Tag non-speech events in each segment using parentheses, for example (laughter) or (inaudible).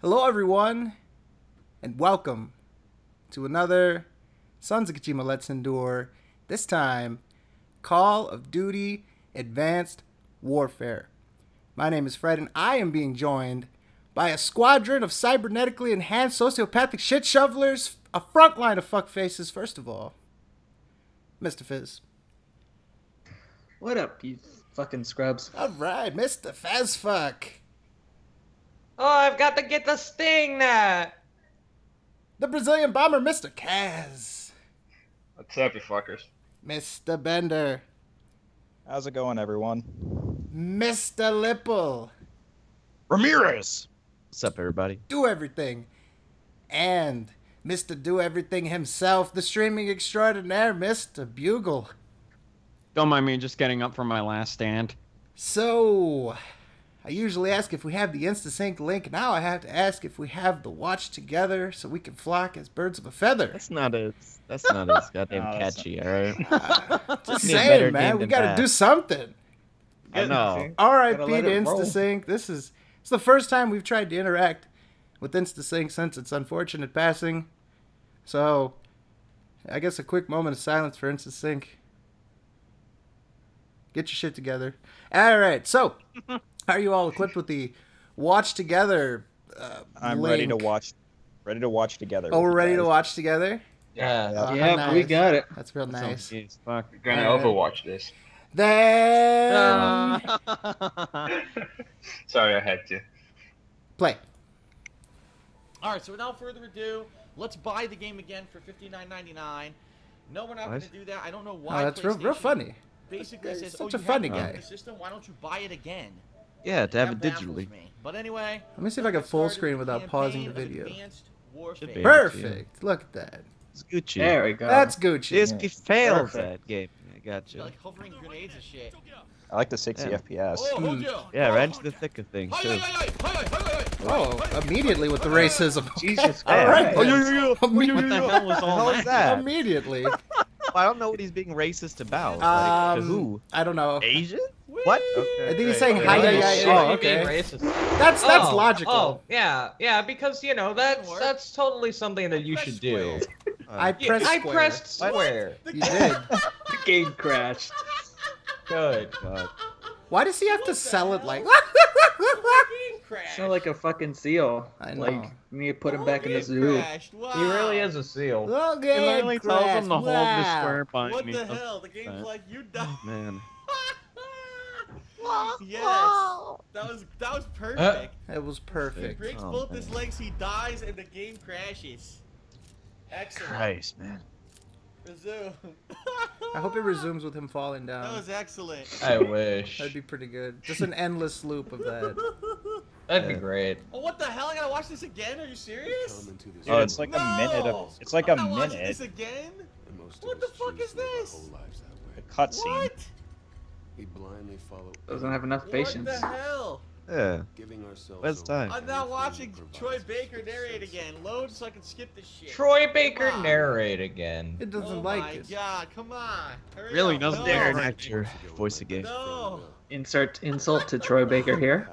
Hello, everyone, and welcome to another Sons of Kojima Let's Endure. This time, Call of Duty Advanced Warfare. My name is Fred, and I am being joined by a squadron of cybernetically enhanced sociopathic shit shovelers, a front line of fuckfaces. First of all, Mr. Fizz. What up, you fucking scrubs? All right, Mr. Fazfuck. Oh, I've got to get the sting now. The Brazilian bomber, Mr. Kaz. What's up, you fuckers? Mr. Bender. How's it going, everyone? Mr. Lipple. Ramirez! What's up, everybody? Do everything. And Mr. Do Everything himself, the streaming extraordinaire, Mr. Bugle. Don't mind me just getting up from my last stand. So, I usually ask if we have the InstaSync link. Now I have to ask if we have the watch together so we can flock as birds of a feather. That's not as that's not as (laughs) goddamn No, that's catchy, alright? (laughs) Just saying, man. We gotta that. do something. I know. R.I.P. Gotta let roll. InstaSync. This is it's the first time we've tried to interact with InstaSync since its unfortunate passing. So, I guess a quick moment of silence for InstaSync. Get your shit together. All right. So, (laughs) are you all equipped with the watch together? Uh, I'm ready to watch. Ready to watch together. Oh, we're you ready to watch together. Yeah. Oh, yeah, we got it. That's real nice. Jeez, fuck. We're gonna Alright. Overwatch this. Then Uh, (laughs) Sorry, I had to. play. All right, so without further ado, let's buy the game again for $59.99. No, we're not going to do that. I don't know why. Oh, that's real, real funny. Basically says, Such "Oh, a you funny have guy. the system. Why don't you buy it again?" Yeah, to have it digitally. me. But anyway, Let me see if I can full screen without pausing the video. Advanced Warfare. Should be. Perfect. Look at that. It's Gucci. There we go. That's Gucci. DSP fails Perfect. that game. I got you. Like hovering grenades and shit. I like the 60 Yeah. FPS. Oh, hold Hmm. Yeah, Oh, right into the thick of things Hi, too. Oh, hi, hi. immediately with the racism. (laughs) Jesus All right. Christ. (laughs) then. What the hell was all the hell that? that? Immediately. I don't know what he's being racist about. Like, to Um, who? I don't know. Asian? What? I think he's saying hi, Really? hi, hi. Oh, you oh, being okay. racist. That's that's Oh, logical. Oh, yeah, yeah, because you know that's that's totally something that you Press should do. (laughs) I Yeah, pressed I square. pressed What? You did. (laughs) The game crashed. Good. God. Why does he have to What the sell it like? (laughs) Game crashed. Sound like a fucking seal. I know. Like, you need to put him back in the zoo. crashed. Wow. He really is a seal. Look He literally at tells him to hold the square behind What me. the hell? The game's like you oh, died. Man. Yes. That was that was uh, perfect. It was He perfect. breaks Oh, both man. his legs, he dies, and the game crashes. Excellent. Christ, man. Resume. (laughs) I hope it resumes with him falling down. That down. was excellent. I wish. That'd be pretty good. Just an endless loop of that. (laughs) That'd be great. Oh, what the hell? I gotta watch this again? Are you serious? Dude, oh, it's like a minute No! of. It's like a I'm not watching minute. this again? What the fuck is this? A cutscene. What? We blindly follow. Doesn't have enough patience. What the hell? Yeah. Giving ourselves. Where's time? I'm now watching Troy Baker narrate again. Load so I can skip this shit. Troy Baker narrate again. It doesn't oh like my god, come on. Hurry Really up. doesn't no. Dare Alright. your voice again. No. Insert insult to Troy Baker here.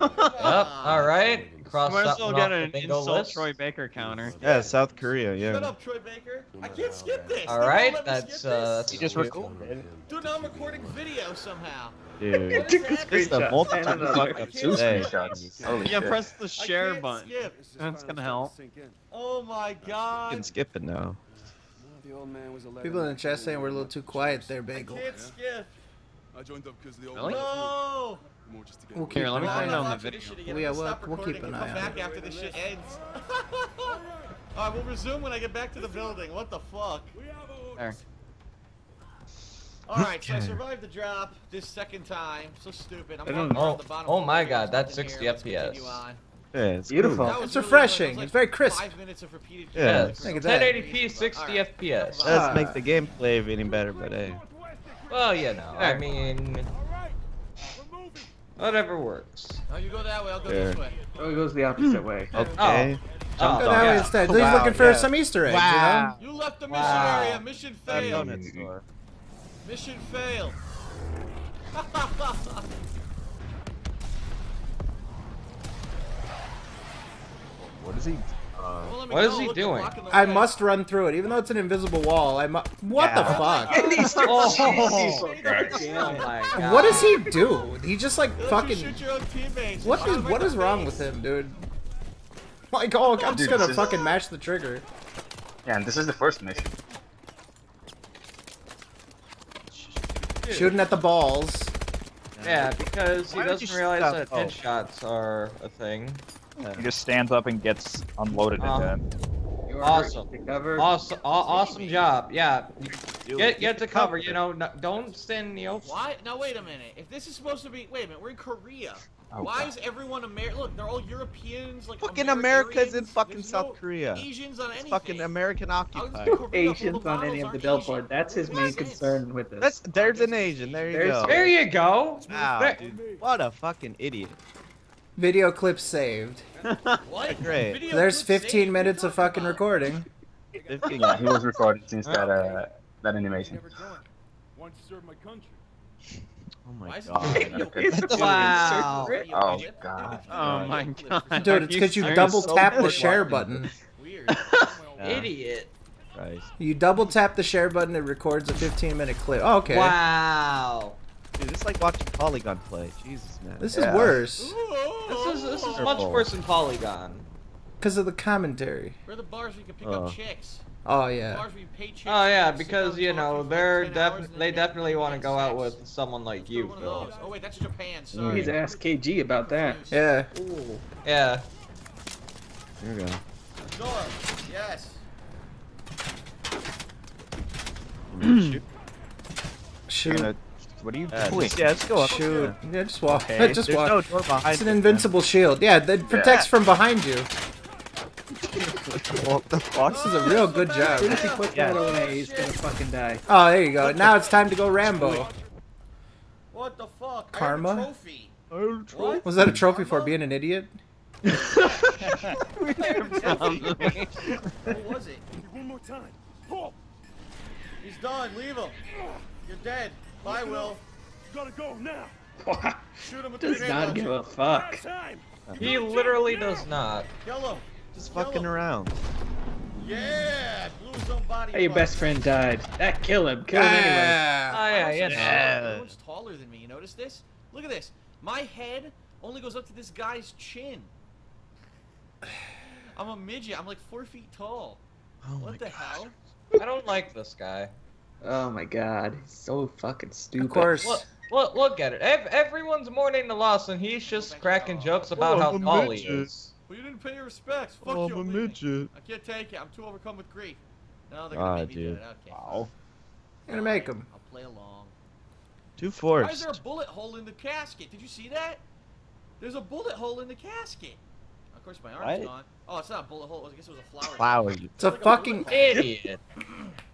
Yep. (laughs) All right. Cross Might that as well get off an the insult list. Troy Baker counter. Yeah, South Korea, Yeah. Shut yeah. up, Troy Baker. I can't skip this. All They won't right, let me that's uh, this. that's He just recorded. Dude, now I'm recording video somehow. Dude. What is happening? This is multi And another. fuck I up can't today. skip. Holy Yeah, shit. press the share button. skip. That's gonna help. Oh my You god. can skip it now. The old man was 11 People in the chat saying we're a little too quiet there, I Bagel. can't skip. I joined up because the old Really? man No. more just to get We'll Here, let me an No, eye find not on the video. this shit. Yeah, gonna we'll- stop we'll keep recording an and come eye on back it. after this shit ends. (laughs) Alright, we'll resume when I get back to the building. What the fuck? There. Alright, so I survived the drop this second time. So stupid. I'm I walking don't- around Oh, the bottom oh my getting God, that's 60 here. FPS. Yeah, it's Beautiful. That It's really refreshing. good. That was It's very crisp. Five minutes of repeated Yeah. kills. Look at that. 1080p, 60 Alright. FPS. That doesn't Ah. make the gameplay any better, but hey. Well, you know, I mean, whatever works. Oh, you go that way. I'll go There. this way. Oh, it goes the opposite way. (clears throat) Okay. Oh, Go oh, that way yeah. instead. He's Wow, looking for yeah. some Easter eggs, Wow. You left the mission Wow. area. Mission That failed. donut store. Mission failed. (laughs) what is he? Well, What is he Look, doing? I must run through it, even though it's an invisible wall. I mu- What the fuck? Oh, Christ. oh, oh my god. What does he do? He just like Let you fucking. shoot your own teammates. What Shoot is them what in is the wrong face. with him, dude? Like, oh, I'm just gonna this is- fucking mash the trigger. Yeah, and this is the first mission. Shooting at the balls. Yeah, because he Why doesn't realize shoot that that- oh. headshots are a thing. He just stands up and gets unloaded Uh, at them. You are Awesome. to cover. Awesome, awesome job. Yeah, Do get get to cover. You know, no, don't stand in the open. Why? Now wait a minute. If this is supposed to be, wait a minute. We're in Korea. Oh, Why God. is everyone American? Look, they're all Europeans. Like Fucking Ameri- America's in fucking There's South no Korea. Asians on anything. Fucking American occupied. Korea Asians on any of the aren't billboard. Asian? That's his Makes main sense. concern with this. That's there's an Asian. There you There's- go. There you go. Wow, There- dude. What a fucking idiot. Video clip saved. (laughs) What? Great. Video There's 15 saved? minutes of fucking about? recording. Yeah, he was recording since that uh that animation. Never to serve my country. Oh my god. it video Okay. clip? Wow. Oh, God. Oh my god. Dude, it's because you serious? double so tap the share button. Weird. (laughs) (laughs) Yeah. Idiot. Christ. You double tap the share button, it records a 15 minute clip. Oh, okay. Wow. Dude, it's like watching Polygon play. Jesus, man. This Yeah. is worse This is this is much worse than Polygon. because of the commentary. Where are the bars where you can pick Oh. up chicks? Oh yeah. Bars where pay chicks. Oh yeah, because you know to you for they're like 10 hours def- they definitely want to go out with someone like you, Phil. Oh wait, that's Japan. Sorry. He's asked KG about that. Yeah. Yeah. Here we go. Door. Yes. Shoot. Shoot. Gonna- What are you Yeah, doing? just, yeah, let's go up. Shoot. Yeah, just walk. Okay. (laughs) just There's walk. no door behind It's an it, man. invincible shield. Yeah, that protects from behind you. What the fuck? This is a real good (laughs) job. As soon job. as he puts Yeah. that away, he's gonna fucking die. Oh, there you go. Now it's time to go Rambo. What the fuck? I Karma? have a trophy. What? Was that a trophy for being an idiot? (laughs) What was it? One more time. Pull. He's done. Leave him. You're dead. Bye, Will. Gotta go now. (laughs) Shoot him with Does grenade not give a fuck. He literally does not. Kill him. Just Kill fucking him. around. Yeah. Blew his own body. Hey, your best friend died. That kill him. Kill him ah. anyway. Ah, yeah. Oh yeah, you know. Yeah. Everyone's taller than me. You notice this? Look at this. My head only goes up to this guy's chin. (sighs) I'm a midget. I'm like four feet tall. Oh What the god. hell? I don't like this guy. Oh my god, he's so fucking stupid. Of course. Look, look, look at it. Ev- everyone's mourning the loss, and he's just cracking jokes about Oh, how I'm tall he is. Well, you didn't pay your respects. Fuck Oh, you. I'm a leave me. midget. I can't take it. I'm too overcome with grief. No, they're gonna ah, make me do dude. it. Okay. Wow. You're gonna make him. I'll play along. Two Why is there a bullet hole in the casket? Did you see that? There's a bullet hole in the casket. Of course, my arm's What? gone. Oh, it's not a bullet hole. I guess it was a flower. Flower. you- It's a Like a fucking. bullet. Idiot. (laughs)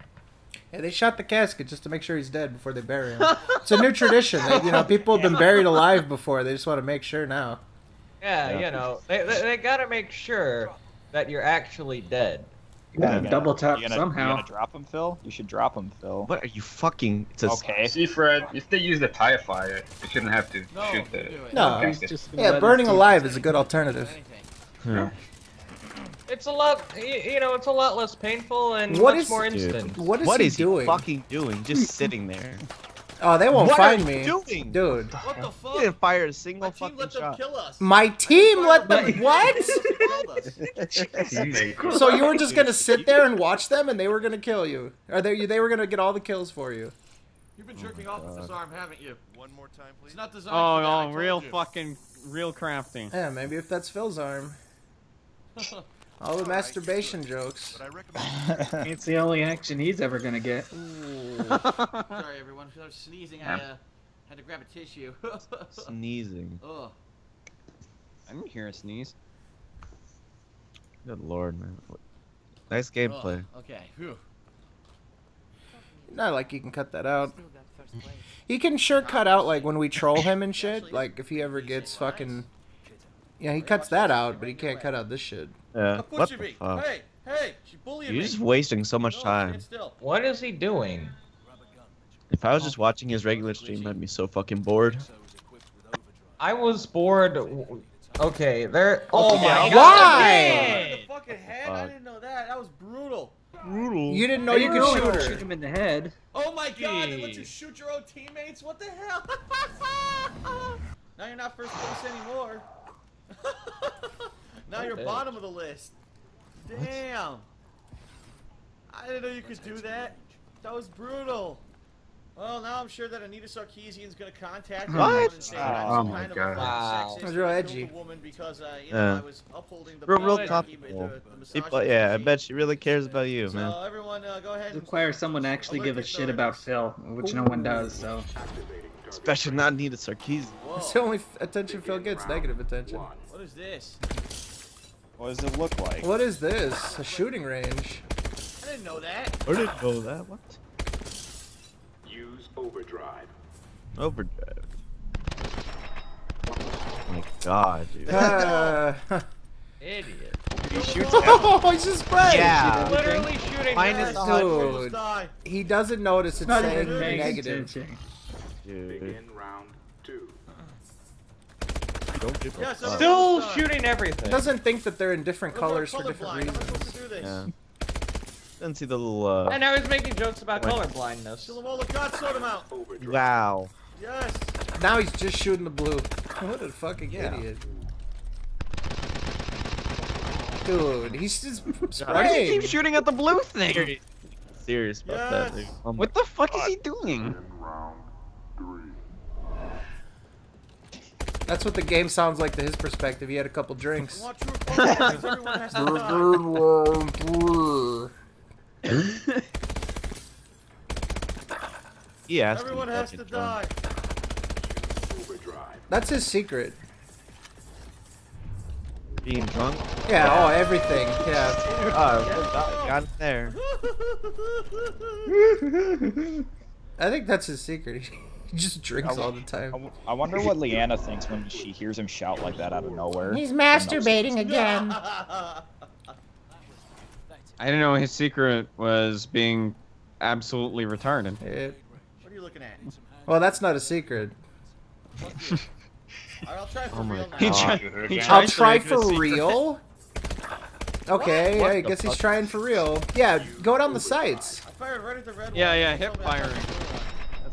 Yeah, they shot the casket just to make sure he's dead before they bury him. It's a new tradition. That, you know, people have been buried alive before. They just want to make sure now. Yeah, Yeah. you know, they, they, they gotta make sure that you're actually dead. You gotta You double tap you gonna, somehow. You gonna drop him, Phil? You should drop him, Phil. What are you fucking? It's a Okay. See, Fred, if they use the tire fire, they shouldn't have to No, shoot the. No. He's just Yeah, burning alive is a good alternative. Yeah. It's a lot, you know, it's a lot less painful and What much is- more Dude. instant. What is What he is doing? he fucking doing? Just (laughs) sitting there. Oh, they won't what find are me, you doing? dude. What the He fuck? didn't fire a My single team fucking let them shot. kill us. My team let them. What? (laughs) (laughs) So you were just gonna sit there and watch them, and they were gonna kill you, or they they were gonna get all the kills for you. You've been jerking oh, off with this arm, haven't you? One more time, please. It's not designed Oh, for that, oh, real you. fucking, real crafting. Yeah, maybe if that's Phil's arm. All the masturbation jokes. But I (laughs) recommend. It's the only action he's ever gonna get. (laughs) Sorry, everyone. I was sneezing. I Yeah. uh, had to grab a tissue. (laughs) Sneezing. Ugh. I didn't hear a sneeze. Good lord, man. Nice gameplay. Ugh. Okay. Phew. Not like you can cut that out. He can sure cut out like when we troll him and shit. Like if he ever gets fucking. Yeah, he cuts that out, but he can't cut out this shit. Yeah. How What push the fuck? Hey, hey, she bullying You're me. just wasting so much No, time. What is he doing? If I was just watching his regular stream, I'd be so fucking bored. I was bored. Okay, there. Oh, oh my god. Why? The fucking head? I didn't know that. That was brutal. Brutal. You didn't know I you could shoot her. shoot him in the head. Oh my god, it lets you shoot your own teammates? What the hell? (laughs) now you're not first place anymore. (laughs) now you're bottom of the list. Damn. I didn't know you could do that. That was brutal. Well, now I'm sure that Anita Sarkeesian's gonna contact me What? and say that I'm Oh some my God. Wow. sexist That's real edgy. woman because uh, you know, Yeah. I was upholding the Real, real patriarchy, topical. the- the She- misogyny but yeah, I bet she really cares about you, So man. everyone, uh, go ahead. and- Requires someone to actually give a shit about Phil, which no one does. So Especially not Nita Sarkeesian. Whoa. It's the only attention Phil gets, negative attention. What is this? What does it look like? What is this? A shooting range. I didn't know that. I didn't know that. What? Use overdrive. Overdrive. Oh my god, dude. (laughs) Uh, Idiot. he shoots oh, (laughs) he's just spraying. Yeah. Literally shooting Minus the Dude. He doesn't notice it's not saying negative. attention. dude. Begin round two. Don't give a Yes, fuck. I'm Still almost shooting everything. Doesn't think that they're in different What about colors for different colorblind? How am supposed reasons. to do this? Yeah. Didn't see the little, uh. And now he's making jokes about Wait. colorblindness. Kill them all. God sort them out. Wow. Yes. Now he's just shooting the blue. What a fucking Yeah. idiot. Dude, he's just (laughs) Why does he spraying. keep shooting at the blue thing? Serious about that, dude. Oh What the fuck is he doing? round three. That's what the game sounds like to his perspective. He had a couple drinks. want true colors? (laughs) Everyone has to die. He asked Everyone has to die. Overdrive. That's his secret. Being drunk? Yeah, oh, everything. Yeah. Oh, got it there. (laughs) I think that's his secret. (laughs) He just drinks all the I, time. w- I wonder what Leanna thinks when she hears him shout like that out of nowhere. He's masturbating again. I didn't know his secret was being absolutely retarded. It- What are you looking at? well, that's not a secret. (laughs) Fuck I'll try for Oh my real. God. He, try, he. I'll try make it a for real. (laughs) Okay, What I the guess he's trying for real. Yeah, go down the sights. I fired right at the red Yeah, one. yeah, You hip told firing. fired the blue one.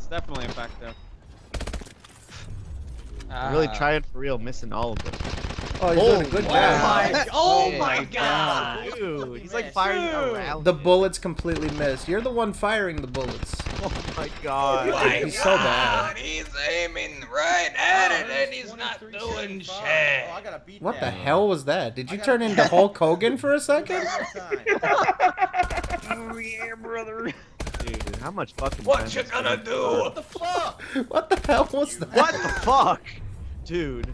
That's definitely effective. Really Ah. trying for real, missing all of it. Oh, he's doing a good Oh job. my, (laughs) Oh oh my my god! Dude, he's like firing Dude. around. The bullets completely missed. You're the one firing the bullets. Oh my god. My He's so bad. He's aiming right at it and he's not doing shit. Oh, I gotta beat What the hell was that? Did you turn into Hulk Hogan for a second? (laughs) Oh yeah, brother. (laughs) Dude, how much fucking What you gonna been- do? What the fuck? (laughs) What the hell was that? What the fuck? Dude.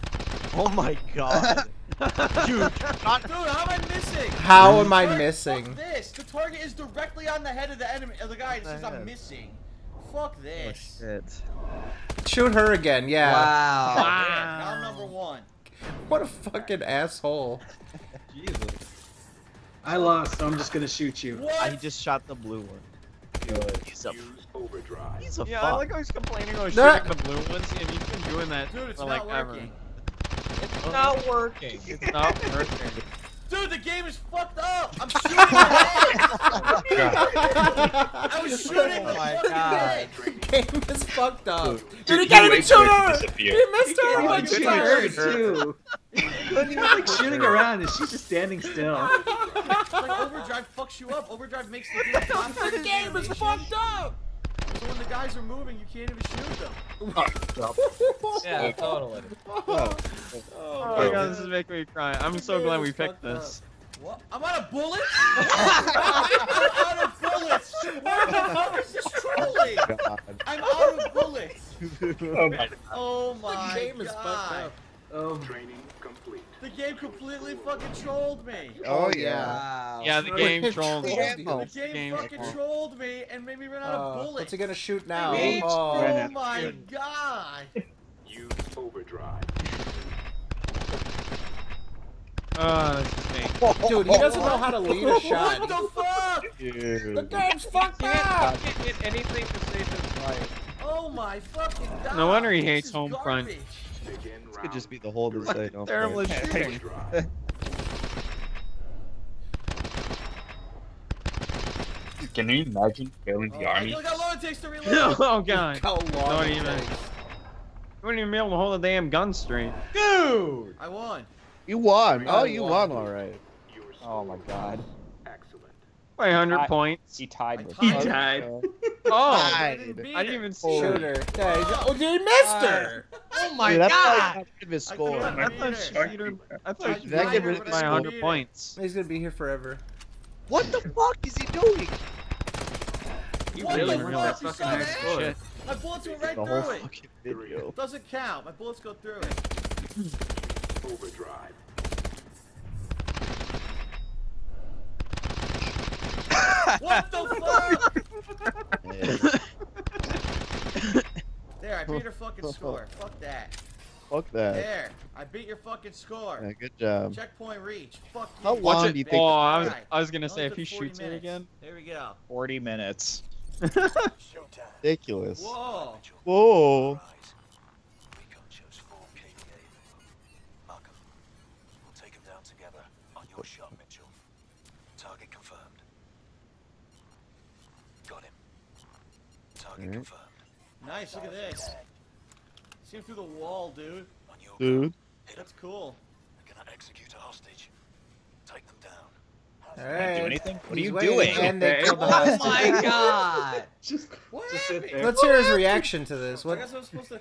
Oh my god. (laughs) Dude, Dude, how am I missing? How am I missing? Fuck this. The target is directly on the head of the enemy, of the guy. It says I'm missing. Fuck oh this. shit. Shoot her again, yeah. Wow. Yeah, now I'm number one. What a fucking asshole. Jesus. I lost, so I'm just gonna shoot you. What? I just shot the blue one. Dude, he's a, overdrive. he's a Yeah, I like how he's complaining about Nah. shooting the blue ones, and he's been doing that Dude, for not like ever. working. (laughs) It's not working. It's not working. (laughs) Dude, the game is fucked up. I'm shooting the head. (laughs) I was shooting the Oh my fucking God. head. Game is fucked up. Dude, Dude, he can't even shoot for it to her! He missed her! You my couldn't God. even Her too. He wasn't even like shooting around, and she's just standing still. (laughs) Like overdrive fucks you up. Overdrive makes the game The game is fucked up! So when the guys are moving, you can't even shoot them. (laughs) Yeah, totally. Oh, oh my god, this is making me cry. I'm so glad we picked this. What? I'm out of bullets? (laughs) I'm out of bullets! What the fuck is this trolling? (laughs) I'm out of bullets! Oh my Oh my The game is fucked god. Up. Oh, Training complete. The game completely fucking trolled me. Oh, yeah. Wow. Yeah, the game trolled us. you. The The game, game fucking trolls. trolled me and made me run out of Uh, bullets. what's he gonna shoot now? Wait. Oh. Oh my god! Use overdrive. Oh, this is. Dude, he doesn't know how to lead a (laughs) What shot. the fuck? The game's fucked Can't up! get anything to save his life. Oh my fucking god! No wonder he This hates is this could just be the whole of the site. Terrible shooting. Can you imagine failing the oh, army? Look how long it takes to (laughs) reload! oh god! Look how long Don't even. You wouldn't even be able to hold a damn gun straight. Dude! I won! You won! Oh, you won, won alright. Oh my god. Excellent. By 100 I- points. He tied with He us. died. Oh! (laughs) I didn't I didn't her. even see Shoot her. her. Yeah, he- oh, he missed her. Oh my Dude, that's god! probably not of his score. I thought her. she beat her. I thought she That beat get her by 100 points. He's gonna be here forever. What the fuck is he doing? You What really the really fuck? You saw that? the shit. My bullets went right The whole through it. fucking video. Doesn't count. My bullets go through it. Overdrive. What the (laughs) fuck? There, I beat her fucking score. Fuck that. Fuck that. There, I beat your fucking score. Yeah, good job. Checkpoint reach. Fuck you. How long Watch do you think? Oh, I was, I was gonna say if he 40 shoots it again. There we go. 40 minutes. Ridiculous. Whoa. Whoa. Alright. Mm-hmm. Nice, look at this. See him through the wall, dude. Dude. That's cool. All Can't do anything? What are you doing? And they killed the (laughs) Oh my (laughs) god! (laughs) Just, What just sit there. Let's hear his reaction to this. I What? guess I was supposed to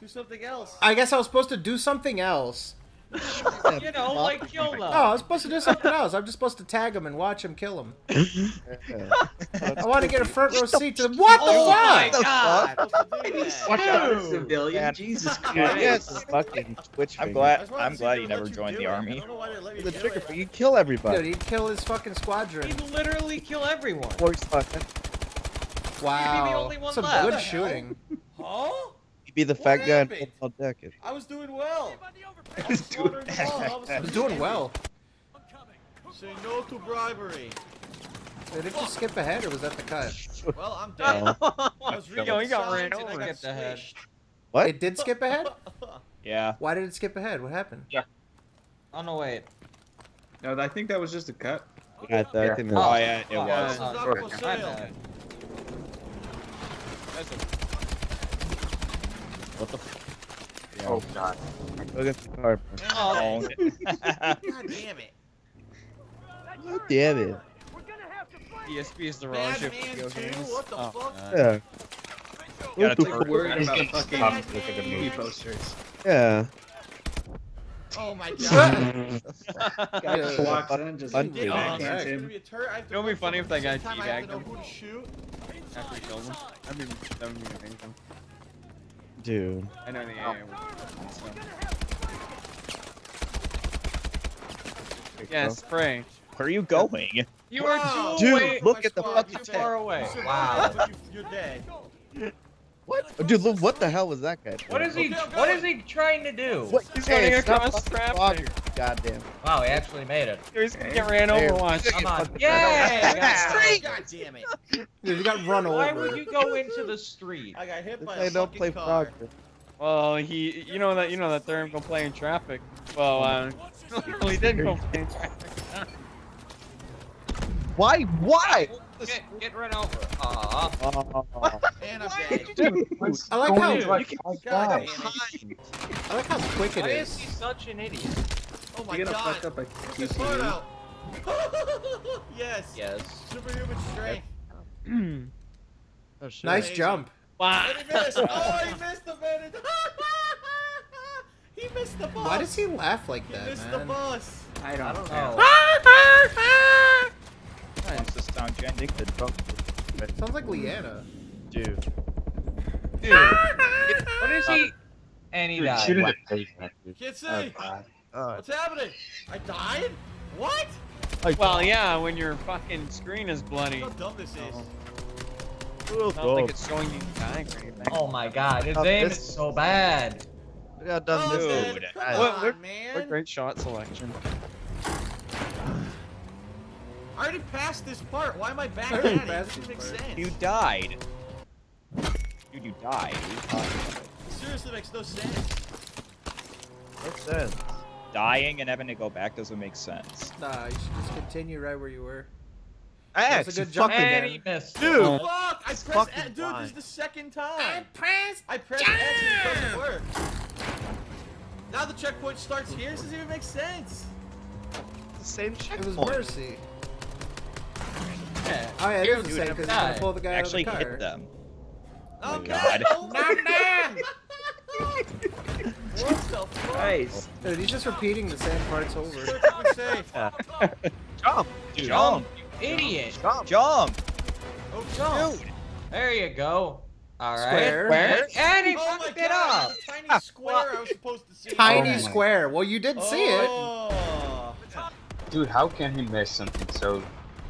do something else. I guess I was supposed to do something else. (laughs) You know, like kill them. Oh, I was supposed to do something else. I'm just supposed to tag him and watch him kill him. Mm-hmm. I want to get a front row seat to the. What the Oh my fuck? god! Supposed to do. Watch out, Dude. civilian. (laughs) Yeah. Jesus Christ. yes, fucking Twitch I'm glad- I just wanted I'm glad if he never joined the it. army. I don't know why they let me The trigger it. for you kill everybody. Dude, he'd kill his fucking squadron. He'd literally kill everyone. Or he's fucking. Wow. only one Some left. good What the hell? shooting. Huh? He'd be the What fat guy in happened? full decade. I was doing well. I was was doing- slaughtering them all. All of a He's sudden- doing well. Say no to bribery. Did it just skip ahead, or was that the cut? Well, I'm (laughs) dead. No. I was reading Yo, he got signs ran and I over. got Skipped ahead. squished. What? It did skip ahead. (laughs) Yeah. Why did it skip ahead? What happened? Yeah. Oh no, wait. No, I think that was just a cut. Yeah, I, I think Oh, that's. yeah, it Oh, was. This is uh, not sorry. for My sale. bad. What the f- yeah. Oh god. Go get the car. Oh. (laughs) God damn it. God damn it. ESP is the Bad relaunch of Man 2? games. What the Oh, fuck? uh, Yeah. Gotta What take- fuck? Worried about getting fucking stuck. Look at the movie movie. posters. Yeah. Oh my (laughs) god. Guy just Yeah. walks in, just Fun- Did Oh, it. heck. Be a turret. I have to It'll be funny if that guy the same time I have to teabagged him. who to shoot. after he kills him. That'd be, that would be amazing. Dude. I know the AI would. So. Yeah, spray. Where are you going? You are too Dude, way, look at the fucking too far away. Wow. (laughs) You're dead. What? Oh, dude, look, what the hell was that guy? What is he? Okay, I'm What going. is he trying to do? What? He's Hey, running it's not across fucking traffic. water, Goddamn. Wow, he actually made it. He's gonna get ran over. Watch. Come on. fucking Yay! I got God straight. damn it. (laughs) Dude, he got run Why over. Why would you go into the street? I got hit This by guy a don't play car. progress. Well, he, you know that, you know that term, go play in traffic. Well, uh, well, (laughs) he did go play in traffic. Why? Why? Get, get run over. Aw. Oh, And I'm dead. dude. I like how Dude, like you God guys. damn it. I like how quick it Why is is. he such an idiot? Oh my You gonna god. fuck up a Put this part out. yes. Yes. Superhuman strength. Oh, shit. Nice Amazing. jump. Wow. And he missed. (laughs) Oh, he missed the man. (laughs) he missed the bus. Why does he laugh like He that, missed the man? bus. I don't, I don't know. know. (laughs) It's just sound Nick the drunk. Sounds like Leanna. Dude. Dude. (laughs) What is he? And he Dude, died. shoot in the face, man. Can't see. Oh god. Uh, What's happening? I died? What? Well, yeah, when your fucking screen is bloody. Look how dumb this is. oh, It's not like it's showing you dying or anything. Oh my god, his Oh, aim this- is so bad. Look how dumb Oh, this man, Dude. Come What- on, what- man. What great shot selection. I already passed this part. Why am I back I at it? This doesn't make sense. You died. Dude, you died. You talking? Seriously makes no sense. Makes sense. Dying and having to go back doesn't make sense. Nah, you should just continue right where you were. X, That's a good you jump And again. he missed. dude. Oh. Fuck! I pressed fucking X. Dude, this is the second time. I pressed I pressed X and it doesn't work. Now the checkpoint starts here. This doesn't even make sense. the same checkpoint. It was mercy. Yeah. Oh yeah, it Here, is the dude, same because he's gonna pull the guy Actually out of the car. hit them. Oh Okay. God. Oh my (laughs) what the fuck? Nice. Dude, he's just repeating the same parts over. What did we? Jump, Dude, Jump, you idiot. jump. Jump! Oh, jump. Dude! There you go. All right. Square. And, and he Oh fucked it up. tiny ah, square I was supposed to see. Tiny Oh square. Well, you did see it. Oh. Dude, how can he miss something so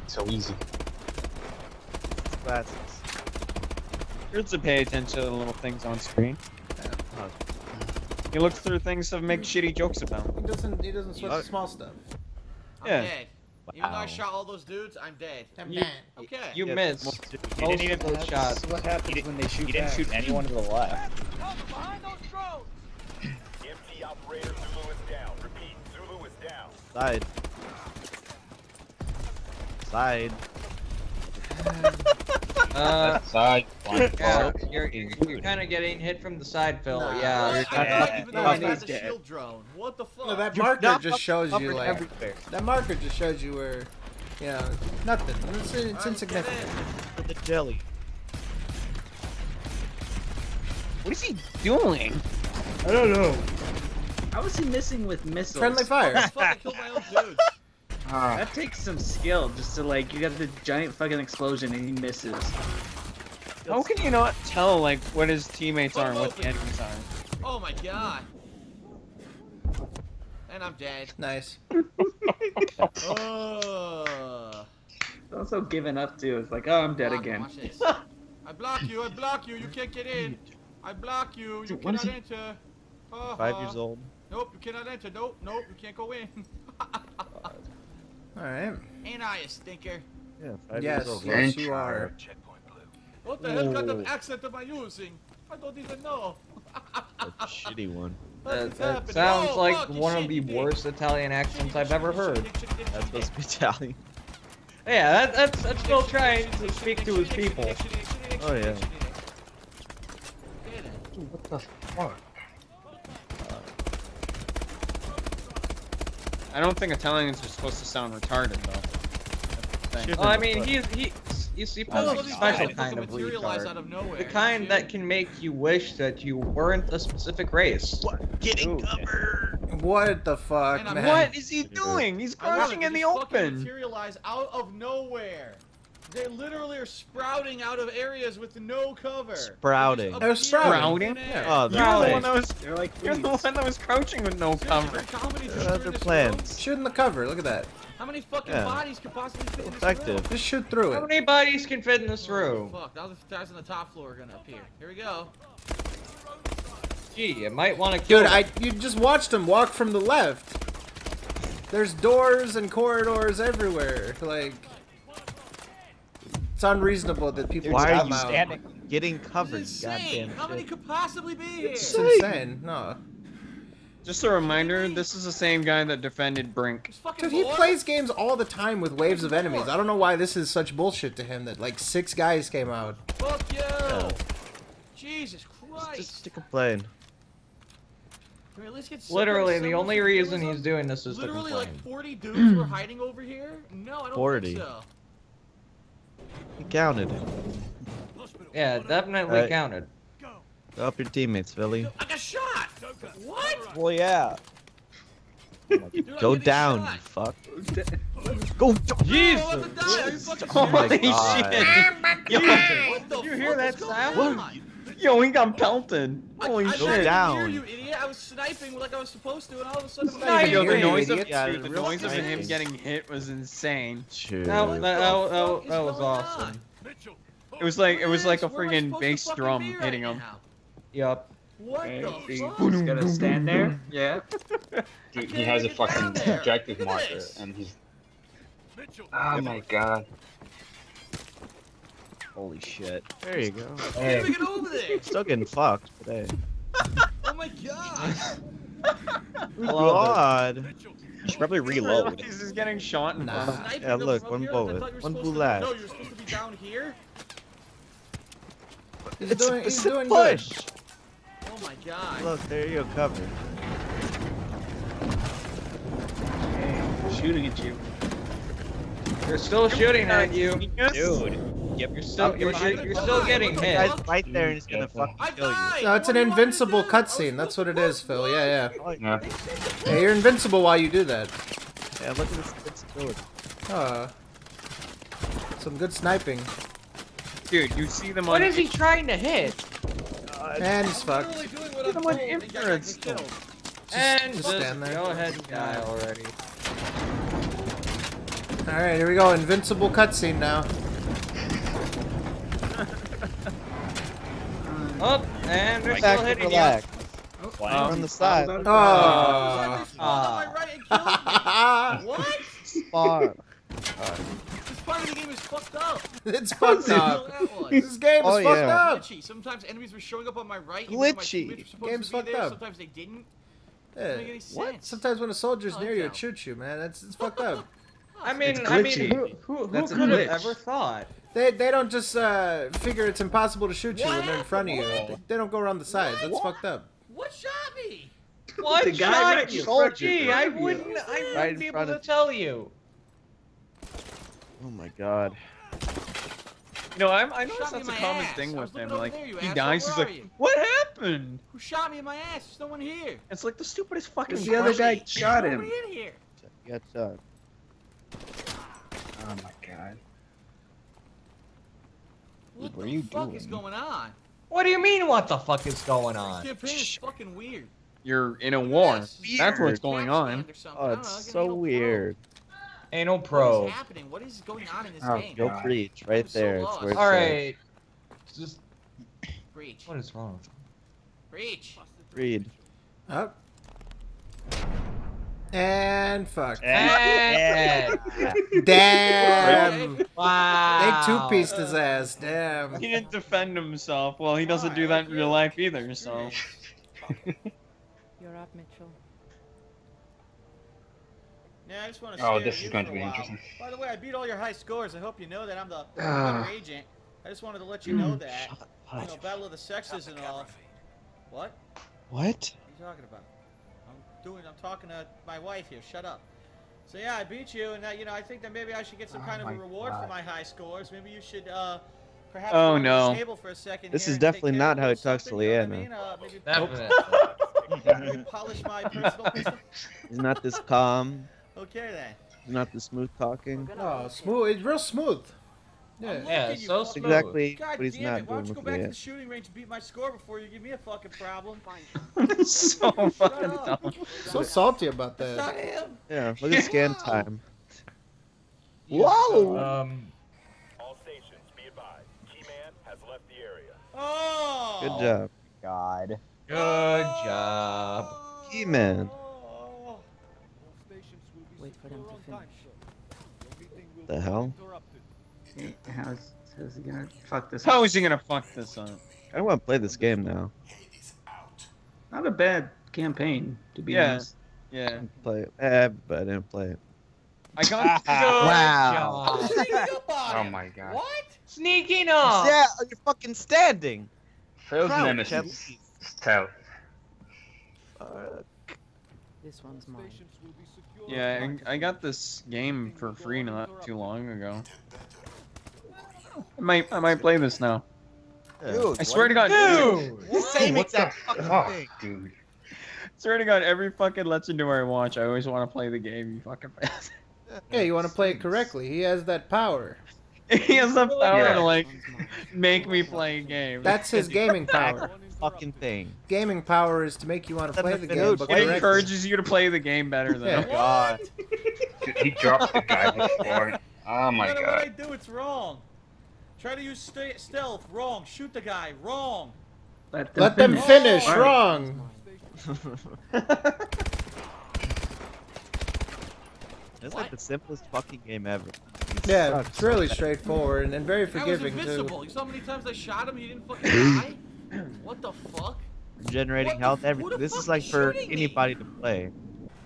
so easy? That's Good to pay attention to the little things on screen. He looks through things to make shitty jokes about. He doesn't. He doesn't sweat the small stuff. I'm Yeah. dead. Even though I shot all those dudes, I'm dead. I'm You- dead. Okay. You Yeah, missed. most- He didn't even of those shots. What happens when they shoot You didn't back? shoot anyone to the left. MC operator Zulu is down. Repeat, Zulu is down. Side. Side. Uh, Side, blind yeah, you're, you're, you're kind of getting hit from the side, Phil. Nah. Yeah. What? you're I kinda- thought even though Yeah. I had He's the shield drone. What the fuck? No, that You're marker just shows you covered like. everywhere. That marker just shows you where. You know, nothing. It's, it's Alright, insignificant. in. For the jelly. What is he doing? I don't know. How is he missing with missiles? Friendly fire. Fuck, I killed my own dudes. Ah, That takes some skill just to like you got the giant fucking explosion and he misses. How can you not tell like what his teammates are and what the Open. enemies are? Oh my god. And I'm dead. (laughs) nice. Oh. It's (laughs) also giving up too. It's like, oh, I'm dead Block- again. I block you. I block you. You can't get in. I block you. You Dude, cannot enter. Ha, Five years old. Nope, you cannot enter. Nope, nope, you can't go in. (laughs) All right. Ain't I a stinker? Yeah, five Yes, years yes, you are. What the hell kind of accent am I using? I don't even know. A (laughs) shitty one. What That, is that sounds Oh, like fuck, you one of the you dick. worst Italian accents I've ever heard. That's supposed to be Italian. (laughs) Yeah, that, that's that's still trying to speak to his people. Oh, yeah. what the fuck? I don't think Italians are supposed to sound retarded though. That's the thing. Shit. Well, I mean, he's he he's All supposed of to be these a special fucking kind of materialize out retard. of nowhere. The kind that can make you wish that you weren't a specific race. What? Getting Ooh. covered. What the fuck, man? What is he doing? He's crouching in to the just fucking open. Materialize out of nowhere. They literally are sprouting out of areas with no cover. Sprouting. They're Sprouting? Oh, You're the one that was. They're like You're the one that was crouching with no cover. How many, They're other this plants. Shoot in the cover. Look at that. How many fucking Yeah. bodies could possibly fit in this Effective. room? Just shoot through it. How many bodies can fit in this room? Fuck, now the guys on the top floor are gonna appear. Here we go. Gee, you might want to kill. Dude, them. I you just watched him walk from the left. There's doors and corridors everywhere. Like, it's unreasonable that people Why are you out. standing? Getting covered. is insane. Goddamn How many could possibly be here? It's insane. No, Just a reminder, this is the same guy that defended Brink. There's dude, he more? plays games all the time with waves of enemies. I don't know why this is such bullshit to him that like six guys came out. Fuck you! Yeah. Jesus Christ! Just to complain. Can we at least get Literally, the only reason he's doing this is to complain. Literally, like 40 dudes were (clears throat) hiding over here? No, I don't 40. think so. He counted it. Yeah, definitely Right. counted. Go up your teammates, Philly. I got shot! What? Well, yeah. Dude, Go down, you fuck. Go down. Jesus! I'm about to die. Are you fucking Oh my serious? god. What the You fuck hear that is going sound? On? (laughs) Yo, he got pelted. Holy I, shit. I didn't down. hear you, idiot. I was sniping like I was supposed to, and all of a sudden, Not even Yo, the you, noise of, idiot. Yeah, dude, the real noise of him getting hit was insane. True. That, What that, that, that, that was awesome. on? It was like it was like a Where am I friggin' supposed to bass drum right hitting him. now? Yup. What Right, the so fuck? you just gotta stand there. (laughs) Yeah. He, he has a fucking there. objective marker, and he's. Oh my god. Holy shit. There you go. I get over there. Still getting fucked, but hey. (laughs) Oh my god. (laughs) God. You should probably reload. (laughs) He's just getting shot and Nah. Yeah, look, one here? Bullet. One supposed blue to- left. No, you're supposed to be down here. He's It's, doing, he's it's a good. push. Oh my god. Look, there you go, cover. Shooting at you. They're still shooting at you. Dude. Yep. You're still you're, behind you're, you're still getting hit. Guy's right there and he's gonna fucking kill you. No, it's an What do you want me to invincible cutscene. That's what it is, Phil. Yeah, yeah. Yeah. Yeah, you're invincible while you do that. Yeah, look at this invincibility. Uh, some good sniping. Dude, you see them What on is he trying to hit? And he's I'm fucked. literally doing what I'm him on told, and yet I infrared still. killed. And just just stand there. go ahead and die already. Alright, here we go. Invincible cutscene now. Up and they're Back still hitting relax. Wow. Um, on the side. It's Oh. like they spawned on my right and killed me. (laughs) What? Spawn. This part of the game is fucked up. (laughs) it's fucked up. don't know what that was. (laughs) This game is Oh, fucked yeah. up. Glitchy. Sometimes enemies were showing up on my right. even though my Glitchy. teammates Game's fucked there. up. Sometimes they didn't. Yeah. Doesn't make any sense. Sometimes when a soldier's Oh, near you, yeah. it shoots you, man. That's it's fucked up. I mean, I mean, who, who, who could have ever thought? They they don't just uh, figure it's impossible to shoot you when they're in front of you. What? They don't go around the sides. That's What? fucked up. What shot me? (laughs) What The guy shot right at you? in you. Gee, I wouldn't, I wouldn't Right be able to of- tell you. Oh my god. You know, I'm, I noticed Shot that's a common ass. thing with him. Like, there, he asshole. dies, he's like, you? what happened? Who shot me in my ass? There's no one here. It's like the stupidest fucking Because the other guy question. shot There's him. nobody in here. You got shot. Oh my god. What What are the you fuck is going on? What do you mean? What the fuck is going This on? campaign is fucking weird. You're in a war. Yes. That's what's going on. Oh, I don't know, it's so anal probe. weird. Anal What probe. is happening? What is going on in this Oh, game? Go God. preach right I'm so there. It's lost. where it's All at. right. Just Preach. what is wrong? Preach. Read. Up. And fuck. And (laughs) Damn. They two pieced his ass. Damn. He didn't defend himself. Well, he doesn't do that in real life either, so. You're up, Mitchell. Yeah, I just want to Oh, this is going to be interesting. By the way, I beat all your high scores. I hope you know that I'm the (sighs) better agent. I just wanted to let you know mm, that. You know, battle of the sexes and all. What? What? What are you talking about? I'm doing. I'm talking to my wife here. Shut up. So yeah, I beat you, and uh, you know, I think that maybe I should get some Oh kind of a my reward for my high scores. Maybe you should uh, perhaps. Oh, no. this table for a second This here is definitely not how little he talks to something, you know what I Leanna. mean? Uh, maybe (laughs) polish my personal (laughs) pistol. He's not this calm. Okay then. He's not this smooth talking. Oh, smooth. It's real smooth. I'm Yeah. Yeah, so smooth. Exactly God what he's damn not it! Why don't you go with back to the shooting range and beat my score before you give me a fucking problem? (laughs) (laughs) so fucking dumb. So salty about That's not that. him. Yeah, look at scan time. Whoa. Um. All stations, be advised. Keyman has left the area. Oh. Good job. God. Good job. Key man. Oh. Wait for them to finish. The hell? How's, how's he gonna fuck this How up? is he gonna fuck this up? I don't want to play this game now. Not a bad campaign, to be Yeah. honest. Yeah. Play it. Eh, but I didn't play it. I got good (laughs) Wow. job. Sneaking up on Oh my god. What? Sneaking up. Yeah, you're fucking standing. Phil's Crouch, nemesis. at least. Stealth. This one's mine. Yeah, I, I got this game for free not too long ago. I might I might play this now. Dude, I swear to God, Dude. Same What the exact fucking fuck, thing. dude? swear to God, every fucking Let's Endure I watch, I always want to play the game. You fucking bastard. Yeah, you want to play it correctly. He has that power. (laughs) he has the power Yeah. to like make me play a game. That's his (laughs) gaming power. Fucking thing. Gaming power is to make you want to play the game, Dude, but It encourages you to play the game better than Yeah. God. (laughs) Dude, he dropped the guy before. Oh no my matter what I god. do, it's wrong. Try to use sta stealth. Wrong. Shoot the guy. Wrong. Let them Let them finish. finish. Oh. Wrong. (laughs) It's like the simplest fucking game ever. It Yeah, it's really straightforward and, and very That was forgiving invincible. too. You saw how many times I shot him? He didn't fucking die. (laughs) What the fuck? Generating What health, f- who everything. This is like for shooting me? anybody to play.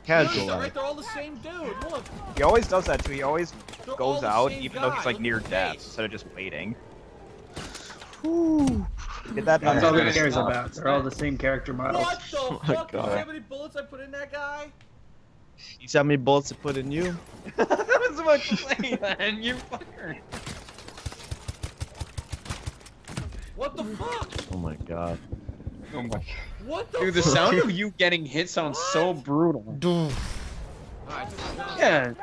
Casual. They're right, they're all the same dude. Look. He always does that too. He always They're goes out same even though he's like Look near death face. instead of just waiting. Did that That's all he cares about. They're all the same character models. What the (laughs) Oh my fuck? You see God. how many bullets I put in that guy? You see how many bullets to put in you? I was about to say that, and you fucker. What the fuck? Oh my god. Oh my What the Dude, the fuck? sound of (laughs) you getting hit sounds so brutal. Alright, this is done. Yeah.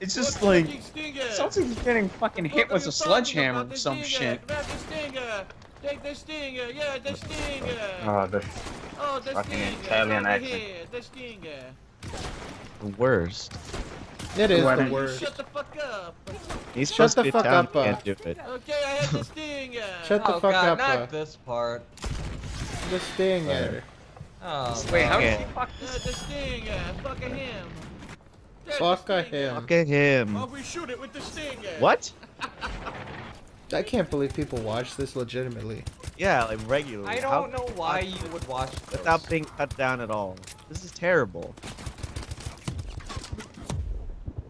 It's just What like. fucking? It sounds like you're getting fucking hit are with a sledgehammer or some stinger. shit. Grab the stinger. Take the stinger. Yeah, the stinger. Oh, the Oh, the fucking stinger. Italian Over accent. here. The stinger. The worst. It is the worst. Shut the fuck up. He's Shut supposed the to fuck up, uh. Can't do it. Okay, I have the stinger. Shut the oh fuck god, up, not uh. this part. The stinger. Oh, Wait, how okay. did Yeah, the stinger. Fuck him. Yeah, uh, Fuck a him. Look at him. Oh, we shoot it with the stinger. What? (laughs) I can't believe people watch this legitimately. Yeah, like regularly. I don't know why you would watch this. Without being cut down at all. This is terrible.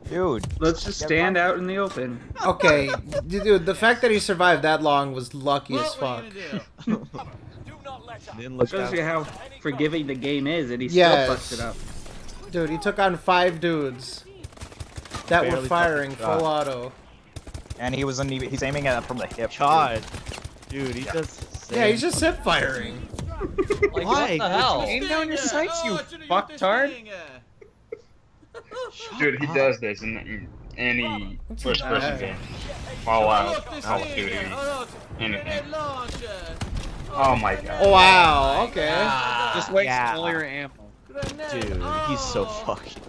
Dude, Let's just stand out in the open. Okay, (laughs) dude, the fact that he survived that long was lucky What, as what are fuck. (laughs) you? Didn't look Shows you how forgiving the game is, and he Yes. still fucks it up. Dude, he took on five dudes that were firing fucking full auto. and he wasn't even. He's aiming at it from the hip. God. Dude, he does. Yeah, he's just hip firing. Like, Why? what the hell? Aim down your sights, Oh, you I should've used the fucktard. dude, he does this in, in any first person game. Fallout, Look, the Call of stinger. Duty. Oh, anything. Grenade launcher. Oh my god. Oh, wow, okay. Just waste Yeah. all your ammo. Grenade. Dude, he's so Oh, fucking.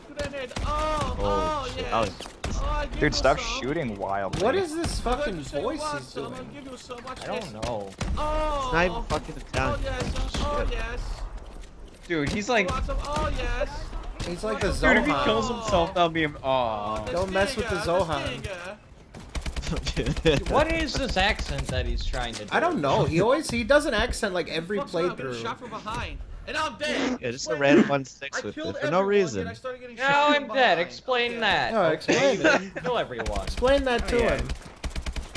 Oh. Oh, oh, oh, oh, shit. yes. Was- Oh, Dude, stop shooting wildly. What is this fucking you said you voice want he's doing? so I don't know. Oh. It's not even fucking Oh, Italian. yes. Oh, yes. Dude, he's like. Oh, yes. He's like the Dude, if he kills himself, that'll be. Aw. The Don't mess with the stinger, Zohan. Stinger. (laughs) What is this accent that he's trying to do? I don't know. He (laughs) always he does an accent like every Fuck's wrong, I'm getting playthrough. shot from behind. And I'm dead. Yeah, just a random one six with it for no reason. yet Now I'm dead. behind. Explain Okay. that. No, okay? explain You it. didn't Kill everyone. Explain that to Oh, yeah. him.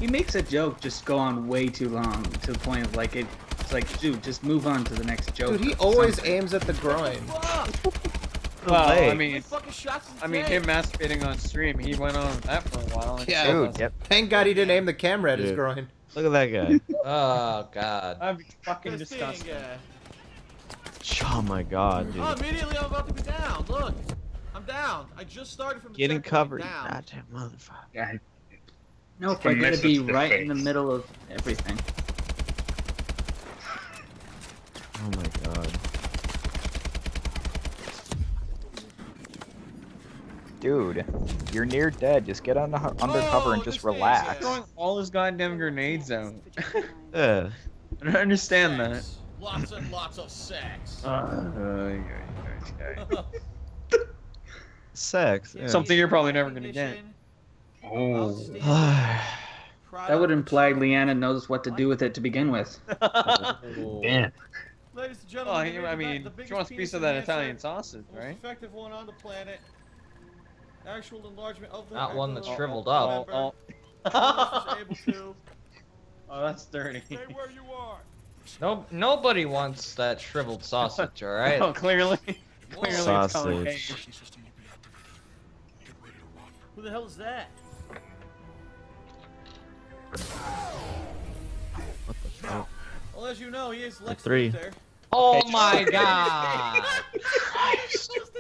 He makes a joke just go on way too long to the point of like it. It's like, dude, just move on to the next joke. Dude, he always something. aims at the groin. Fuck! Well, I leg. How many mean, fucking shots I mean, him masturbating on stream, he went on that for a while. and Yeah. Dude. Yep. Thank God he didn't aim the camera at his groin. Look at that guy. (laughs) (laughs) Oh god. I'm fucking The disgusting. stinger. (laughs) oh my god, dude. Oh, immediately I'm about to be down. Look, I'm down. I just started from the Getting covered. Down. Goddamn motherfucker. Yeah, Nope, He I gotta be the right in the middle of everything. Oh my god. Dude, you're near dead. Just get under, undercover and Oh, just relax. yeah. Throwing all his goddamn grenades out. (laughs) Yeah. I don't understand Sex. Lots and lots of sex. Uh, (laughs) Sex. Yeah. Something you're probably never gonna get. Oh. That would imply Leanna knows what to do with it to begin with. (laughs) Damn. Ladies and Oh, gentlemen, he- here's I mean, the she biggest wants a piece of that Italian sausage, right? effective one on the planet. Actual enlargement of the. Not one that's shriveled up. Penis oh, oh. is able to. (laughs) Oh, that's dirty. Stay where you are. No, nobody wants that shriveled sausage, all right? Oh, clearly, clearly Sausage. Who the hell is that? What the fuck? Well, as you know, he is Lex three. Luthor. Oh my (laughs) god!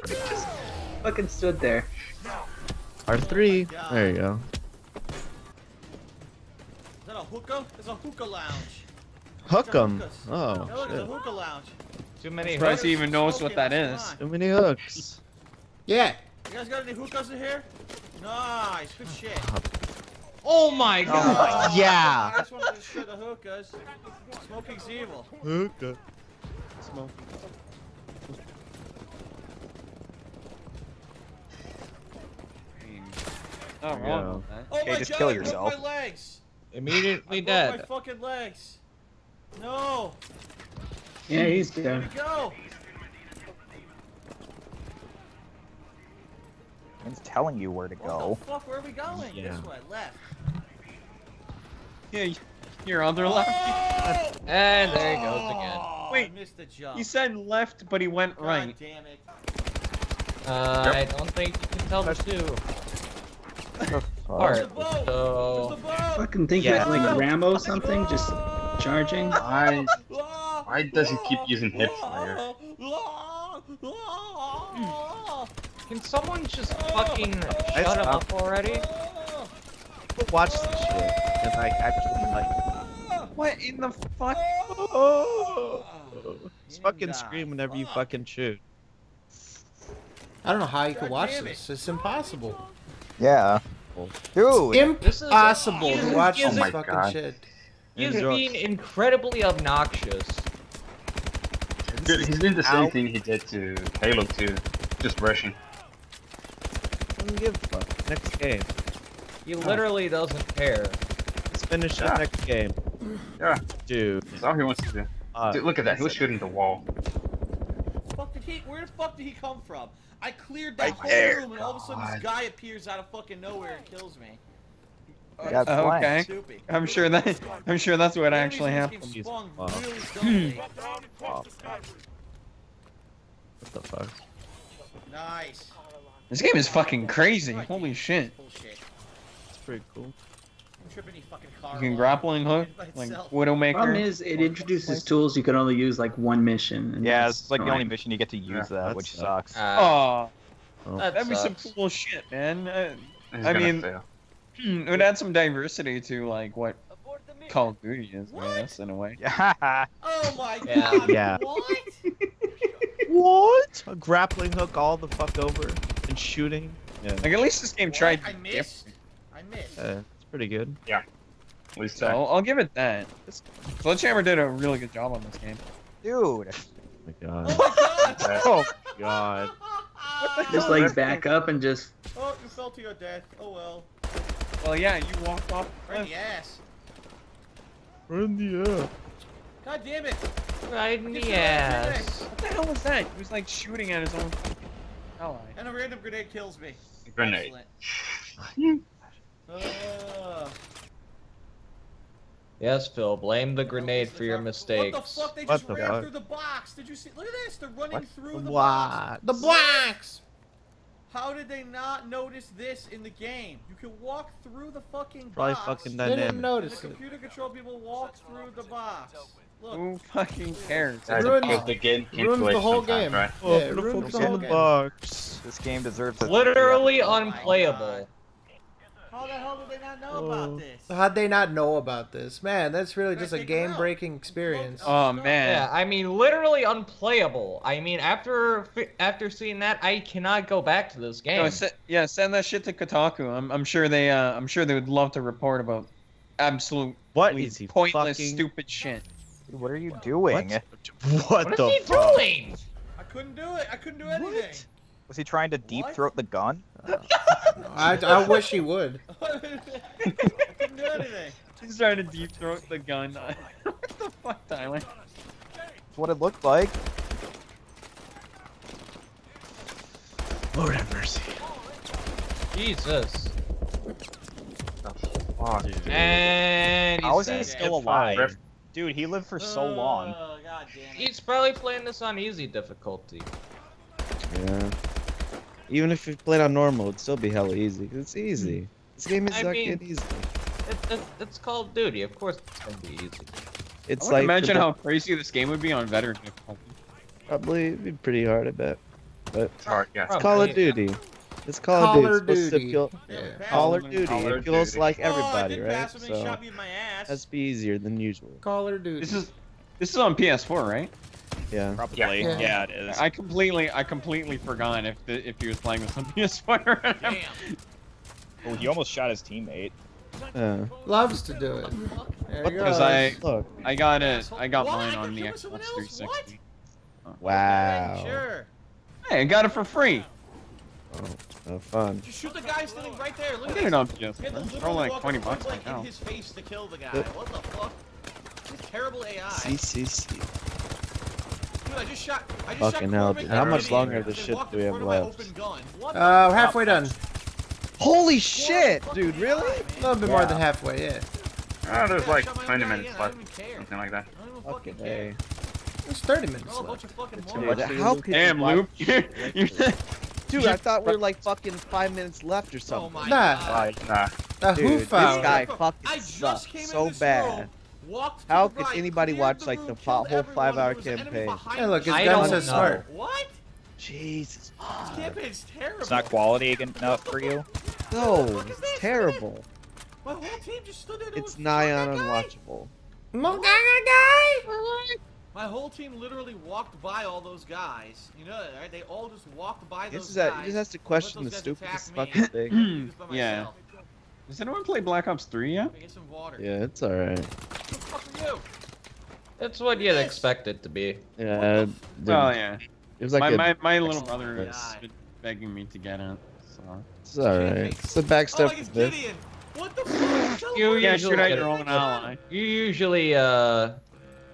(laughs) Fucking stood there. R3. There you go. Is that a hookah? It's a hookah lounge. Hook 'em. Hookahs. Oh, Yeah, look, it's a oh, hookah lounge. Too many Surprised hooks. he even knows what that is. Too many hooks. Yeah. You guys got any hookahs in here? Nice, good shit. Uh-huh. Oh my oh, god! I yeah. I just wanted to share the hookahs. Smoking's evil. Hookah. Smoking. Not Yeah. wrong with. Oh Okay, my just god, kill I broke yourself. my legs. Immediately I broke dead. my fucking legs. No. Yeah, he's Where'd dead. go? It's telling you where to What go. the fuck? Where are we going? Yeah. This way, left. Yeah, your other left. (laughs) And there he goes again. Oh, Wait, I missed the jump. He said left, but he went God right. damn it. Uh, I don't think you can tell the two. Alright, Where's the so... Fucking think Yeah. it's like Rambo something, just charging. Why? Why Why does he keep using hip fire? Can someone just fucking I shut him stopped. up already? Watch this shit and like actually like What in the fuck? just fucking scream whenever you fucking shoot. I don't know how you could watch this. It's impossible. Yeah. Dude. This is- Impossible to watch he this Oh fucking God. shit. He's Enjoy. being incredibly obnoxious. Dude, he's doing the same Ow. thing he did to Halo 2. Just rushing. Don't give a fuck. Next game. He literally doesn't care. Let's finish Yeah. the next game. Yeah, Dude. that's all he wants to do. Uh, Dude, look at that. He was shooting the wall. Fuck did he? Where the fuck did he come from? I cleared that Right whole there. room, and all of a sudden this guy appears out of fucking nowhere and kills me. Got Uh, okay. Stupid. I'm sure that I'm sure that's what actually happened. game really (clears throat) dumbly. What the fuck? nice. This game is fucking crazy. Holy shit. Bullshit. It's pretty cool. I'm any fucking car. You can along grappling hook, by like itself. Problem Widowmaker. is, it introduces tools you can only use like one mission. and Yeah, it's like the only mission you get to use that, that which sucks. sucks. Uh, Oh, that that'd be some cool shit, man. Uh, I mean- fail. (clears throat) it would add some diversity to like what Call of Duty is, I What? guess, in a way. (laughs) Yeah. Oh my god. Yeah. What? (laughs) What? A grappling hook all the fuck over and shooting? Yeah. Like at least this game What? tried. I missed. different. I missed. Uh, it's pretty good. Yeah. At least So that. I'll, I'll give it that. This, Sledgehammer did a really good job on this game. Dude. Oh my god. Oh my god. That- (laughs) Oh (laughs) god. Just like back up and just. Oh, you fell to your death. Oh well. Well, yeah, you walked off. Right in the ass. In the air. God damn it. Right in the your ass. What the hell was that? He was like shooting at his own fucking ally. And a random grenade kills me. Grenade. (laughs) Excellent. Uh, Yes, Phil, blame the grenade for your mistakes. What the fuck? They just the ran fuck? through the box. Did you see? Look at this. They're running What? through the box. The blacks. How did they not notice this in the game? You can walk through the fucking Probably box. fucking They didn't notice and the it. computer control people walk through the box. Look. Who fucking cares? Guys, Ruins- because the game can ruins the whole game. Right? Oh, Yeah, it ruins the whole game. box. This game deserves a Literally my unplayable. How the hell did they not know about Oh. this? So how'd they not know about this? Man, that's really just a take 'em out. game-breaking experience. Oh man. Yeah, I mean, literally unplayable. I mean, after after seeing that, I cannot go back to this game. No, se- yeah, send that shit to Kotaku. I'm, I'm sure they uh, I'm sure they would love to report about absolute What is he pointless, fucking? stupid shit. Dude, what are you doing? What? What, what the is he fuck? doing? I couldn't do it. I couldn't do anything. Was he trying to deep What? throat the gun? Uh, (laughs) I, I wish he would. (laughs) I couldn't do anything. He's trying to deep throat the gun. (laughs) what the fuck, Tyler? That's what it looked like. Lord have mercy. Jesus. Fuck. And How he's is he still alive? Dude, he lived for so oh, long. Oh, God damn it. He's probably playing this on easy difficulty. Yeah. Even if you played on normal, it'd still be hella easy. It's easy. This game is I fucking mean- easy. It, it, it's Call of Duty. Of course, it's gonna be easy. It's I like imagine the- how crazy this game would be on veteran probably it'd be pretty hard, I bet. But It's hard, yeah. it's Call of Probably. Duty. It's Call Call of of Duty. It's supposed to Duty. Yeah. Call of Duty. Call It feels Duty. like Oh, everybody, did right? pass him and he So shot me in my ass. has be easier than usual. Call of Duty. This is this is on PS4, right? Yeah. Probably. Yeah. Yeah, it is. I completely I completely forgot if the, if he was playing with on PS4. Damn. Oh, he almost shot his teammate. Uh, Loves to do it. There What he the- goes. Because I look. I got it I got What? mine on the Xbox someone else? 360. Wow. Sure. Hey, I got it for free. Oh, fun. Just shoot the guy standing right there. Look I at get it this. on He had PS4. Like 20 bucks like right now. in his face to kill the guy. What the fuck? This is terrible AI. CCC. Dude, I just shot. I just Fucking shot hell, How much longer of this shit do we have front of my left? open Uh, we're halfway done. Holy shit, dude! Really? A little bit more than halfway, yeah. Ah, there's like shot my own 20 minutes left. don't even care. Something like that. I don't even Fucking fucking care. A. It's 30 minutes You're all left. fucking Dude, morons. how could Damn, you watch- Loop. You're, you're, Dude, I thought we were like fucking five minutes left or Oh something. my Nah. god. Nah. Uh, Dude, this guy I fucking sucks so this bad. Room, walked to How the could right, anybody watch, the like, the killed whole five-hour there was an enemy campaign? Hey, look, me. his I gun don't says know. smart. What? Jesus. This campaign's terrible. It's not quality enough for you. No, it's terrible. My whole team just stood there. doing It's fuck nigh that on guy. unwatchable. My whole team literally walked by all those guys. You know right? They all just walked by This those is that. guys. He just has to question the those stupidest fucking thing. (laughs) Just by Yeah. Myself. Does anyone play Black Ops 3 yet? Let get some water. Yeah, it's alright. What the fuck are you? It's what you'd expect it to be. Yeah. Oh yeah. It was like my, a, my, my little brother choice. has been begging me to get it. So. It's alright. It's the Oh, backstep like it's this. Gideon. What the fuck? You Yeah, usually get your own ally. You usually, uh,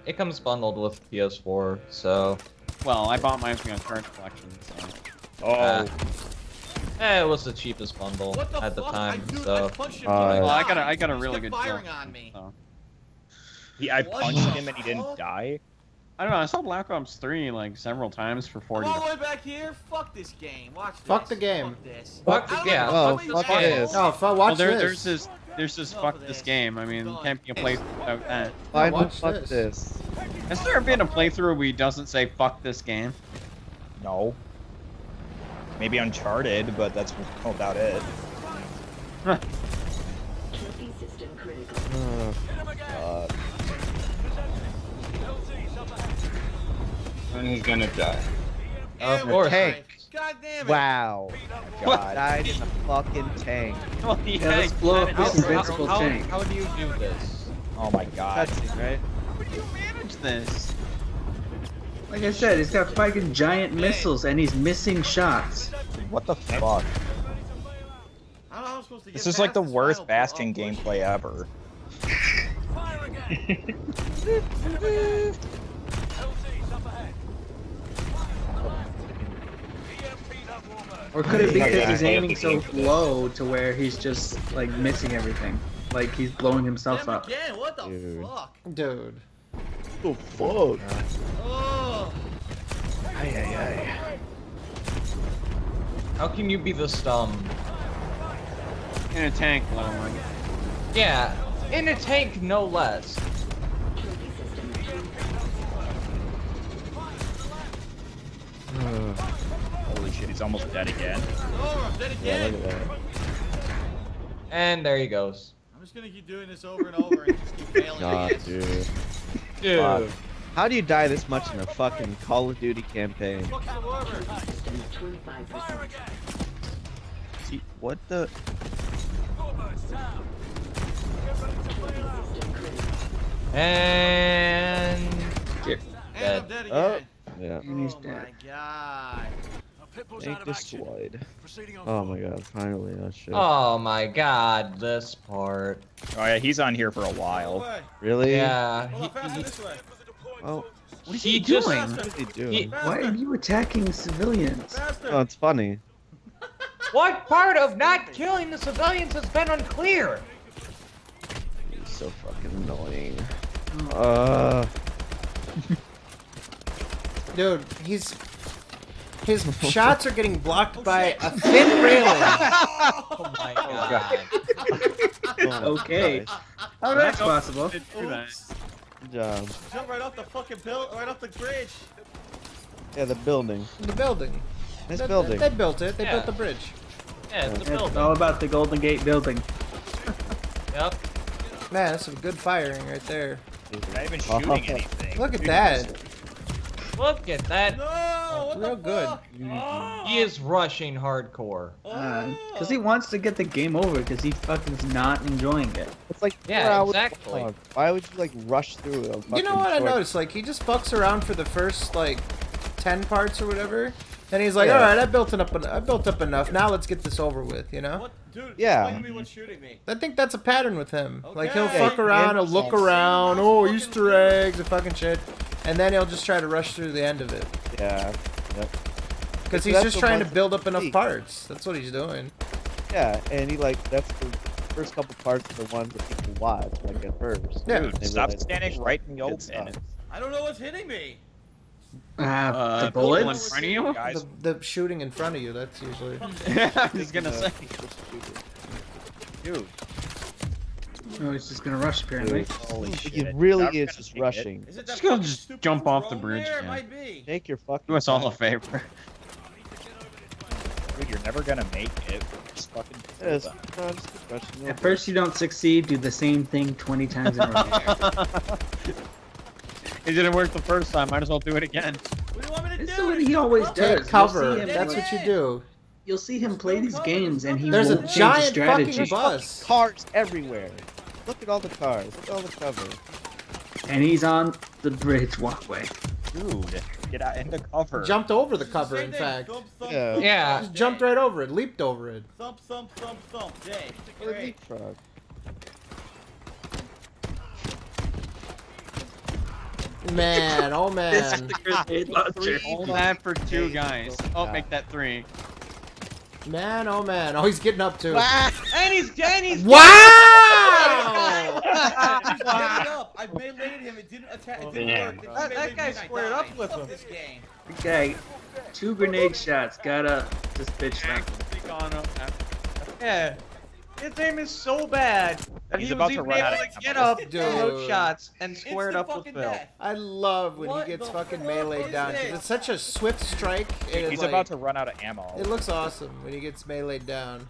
it comes bundled with PS4, so. Well, I bought mine from the charge collection, so. Oh, Uh, eh, it was the cheapest bundle What the at the fuck? time, I, dude, I so. punched him Uh, Well, I got a- times. I got a really good firing deal. on me. so. he, I What punched the him and he didn't die. I don't know. I saw Black Ops 3 like several times for I'm 40. all the way back here. Fuck this game. Watch this. Fuck the game. Fuck this. Fuck I the game. Oh, fuck this. it. Oh, fu- watch well, there, this. there's this, there's this Enough fuck this this. game. I mean, Done. can't be a play without that. Why watch fuck this. this? Has there been a playthrough where he doesn't say fuck this game? No. Maybe Uncharted, but that's about it. Oh, God. And he's gonna die. Of And course. tank. God damn it. Wow. (laughs) What? Died in a fucking tank. (laughs) Well, Yeah, let's blow up How, this invincible how, tank. how do you do this? Oh my god. Cutscene, right? How do you manage this? Like I said, he's got fucking giant missiles and he's missing shots. What the fuck? I don't know how I'm supposed to This is like the worst Bastion push. gameplay ever. (laughs) Or could it be Yeah, that he's aiming so low to where he's just like missing everything? Like he's blowing himself up. again, what the Dude. fuck? Dude. Oh, fuck. Oh. How can you be this dumb? In a tank, literally. Yeah, in a tank, no less. Holy shit, he's almost dead again. Oh, I'm dead Yeah, look at that. And there he goes. I'm just gonna keep doing this over and over and just keep failing God, dude. Dude. Fuck. How do you die this much in a fucking Call of Duty campaign? Fuck the warmer. See, what the? And. And Dead. I'm dead again. Oh. Yeah. And he's oh dead. my god. Destroyed. Oh my god, finally. Oh shit. Oh my god, this part. Oh yeah, he's on here for a while. Really? Yeah, Hold on, faster he, this way. Oh, he, he just. what is he doing? He- Why are you attacking civilians? Faster. Oh, it's funny. What part of not killing the civilians has been unclear? He's so fucking annoying. Uh, Dude, he's. His (laughs) shots are getting blocked by a thin railing. (laughs) Oh my god. oh Okay. gosh. Oh, that's possible. Did do that. Good job. Jump right off the fucking bill, right off the bridge. Yeah, the building. the building. This They- building. They built it. They Yeah. built the bridge. Yeah, it's a It's building. all about the Golden Gate building. Yep. Man, that's some good firing right there. Not even (laughs) shooting anything. Look at that. Look at that. No, what Real the good. fuck? Mm-hmm. Oh. He is rushing hardcore. Oh. Uh, because he wants to get the game over because he fucking's not enjoying it. It's like Yeah, hours exactly. long. Why would you like rush through a You know fucking what I short- noticed? Like he just fucks around for the first like ten parts or whatever. Then he's like, Yeah. "All right, I built up. I built up enough. Now let's get this over with." You know. What, dude? Yeah. Explain to me what's shooting me. I think that's a pattern with him. Like he'll fuck around, he'll look around, oh Easter eggs and fucking shit. And then he'll just try to rush through the end of it Yeah. Yep. because he's just trying to build up enough parts. That's what he's doing. Yeah, and he like that's the first couple parts are the ones that people watch like at first. Yeah. And Dude, stop realize, standing "Oh, right in the good open. I don't know what's hitting me. Uh, Uh, the people in bullets. front of you? Guys, The, the shooting in front of you. That's usually. yeah, (laughs) I was gonna say. dude, Oh, he's just gonna rush apparently. Dude, holy shit. He really Not is just rushing. Is it Just gonna just jump off the bridge, there? It might be. Take your fucking. Do us all a favor. (laughs) Dude, you're never gonna make it. Just fucking. Yes, no, just. At first you don't succeed, do the same thing 20 times in a row. (laughs) It didn't work the first time. Might as well do it again. What do you want me to This do? is what he always Take does. Take cover. You'll him, That's what you do. You'll see him play these games and he There's a won't change his giant strategy. fucking bus. Cars everywhere. Look at all the cars. Look at all the cover. And he's on the bridge walkway. Dude, get out into cover. Jumped over the cover, in fact. Thump, thump, Yeah. thump, Yeah. Just jumped right over it, leaped over it. Thump, thump, thump, thump. Jay. What a Great. leapfrog. Man, oh man. (laughs) All that for two guys. Oh, make that three. Man, oh man. Oh, he's getting up to it. And he's and he's Wow! He's getting up. I meleeed him. It didn't attack. It didn't work. Then That- that guy me and I squared up with him. This game. Okay, two grenade shots. Gotta just bitch slap. Yeah. His aim is so bad that He's he about was to even run able out to of get ammo. up, do those Dude. shots, and squared Instant up with fucking Phil. death. I love when What he gets fucking was down. 'cause? It's such a swift strike. and He's it's about to run out of ammo. It looks awesome when he gets meleeed down.